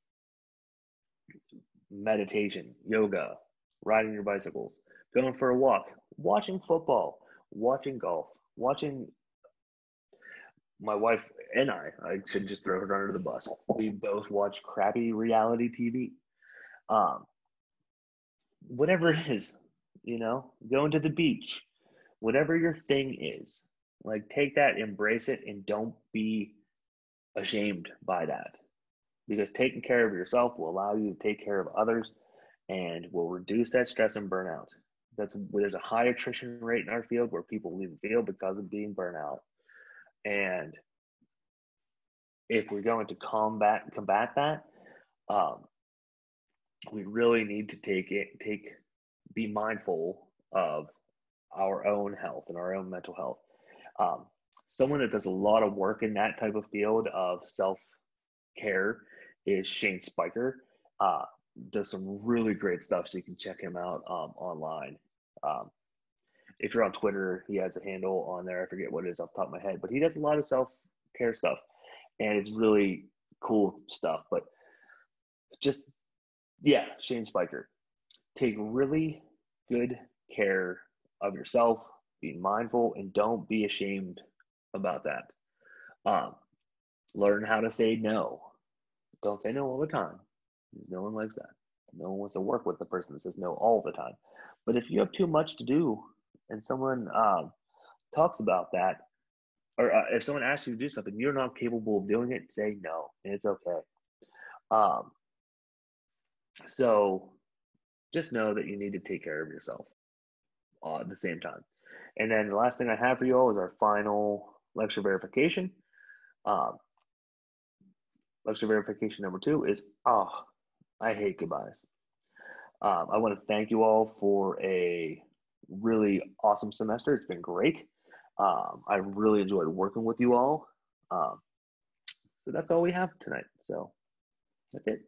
meditation, yoga, riding your bicycles, going for a walk, watching football, watching golf, watching my wife and I, I should just throw her under the bus. We both watch crappy reality TV. Um, whatever it is, you know, going to the beach, whatever your thing is, like take that, embrace it, and don't be ashamed by that. because taking care of yourself will allow you to take care of others and will reduce that stress and burnout. That's there's a high attrition rate in our field where people leave the field because of being burnout. And if we're going to combat combat that, um, we really need to take it take be mindful of our own health and our own mental health. Um, someone that does a lot of work in that type of field of self care is Shane Spiker. Uh, does some really great stuff, so you can check him out um, online. Um, if you're on Twitter, he has a handle on there. I forget what it is off the top of my head, but he does a lot of self care stuff, and it's really cool stuff. But just yeah, Shane Spiker, take really good care of yourself. Be mindful and don't be ashamed about that. Um, learn how to say no. Don't say no all the time. No one likes that. No one wants to work with the person that says no all the time. But if you have too much to do and someone um, talks about that, or uh, if someone asks you to do something, you're not capable of doing it, say no, and it's okay. Um, so just know that you need to take care of yourself uh, at the same time. And then the last thing I have for you all is our final lecture verification. Um, lecture verification number two is, oh, I hate goodbyes. Um, I want to thank you all for a really awesome semester. It's been great. Um, I really enjoyed working with you all. Um, so that's all we have tonight. So that's it.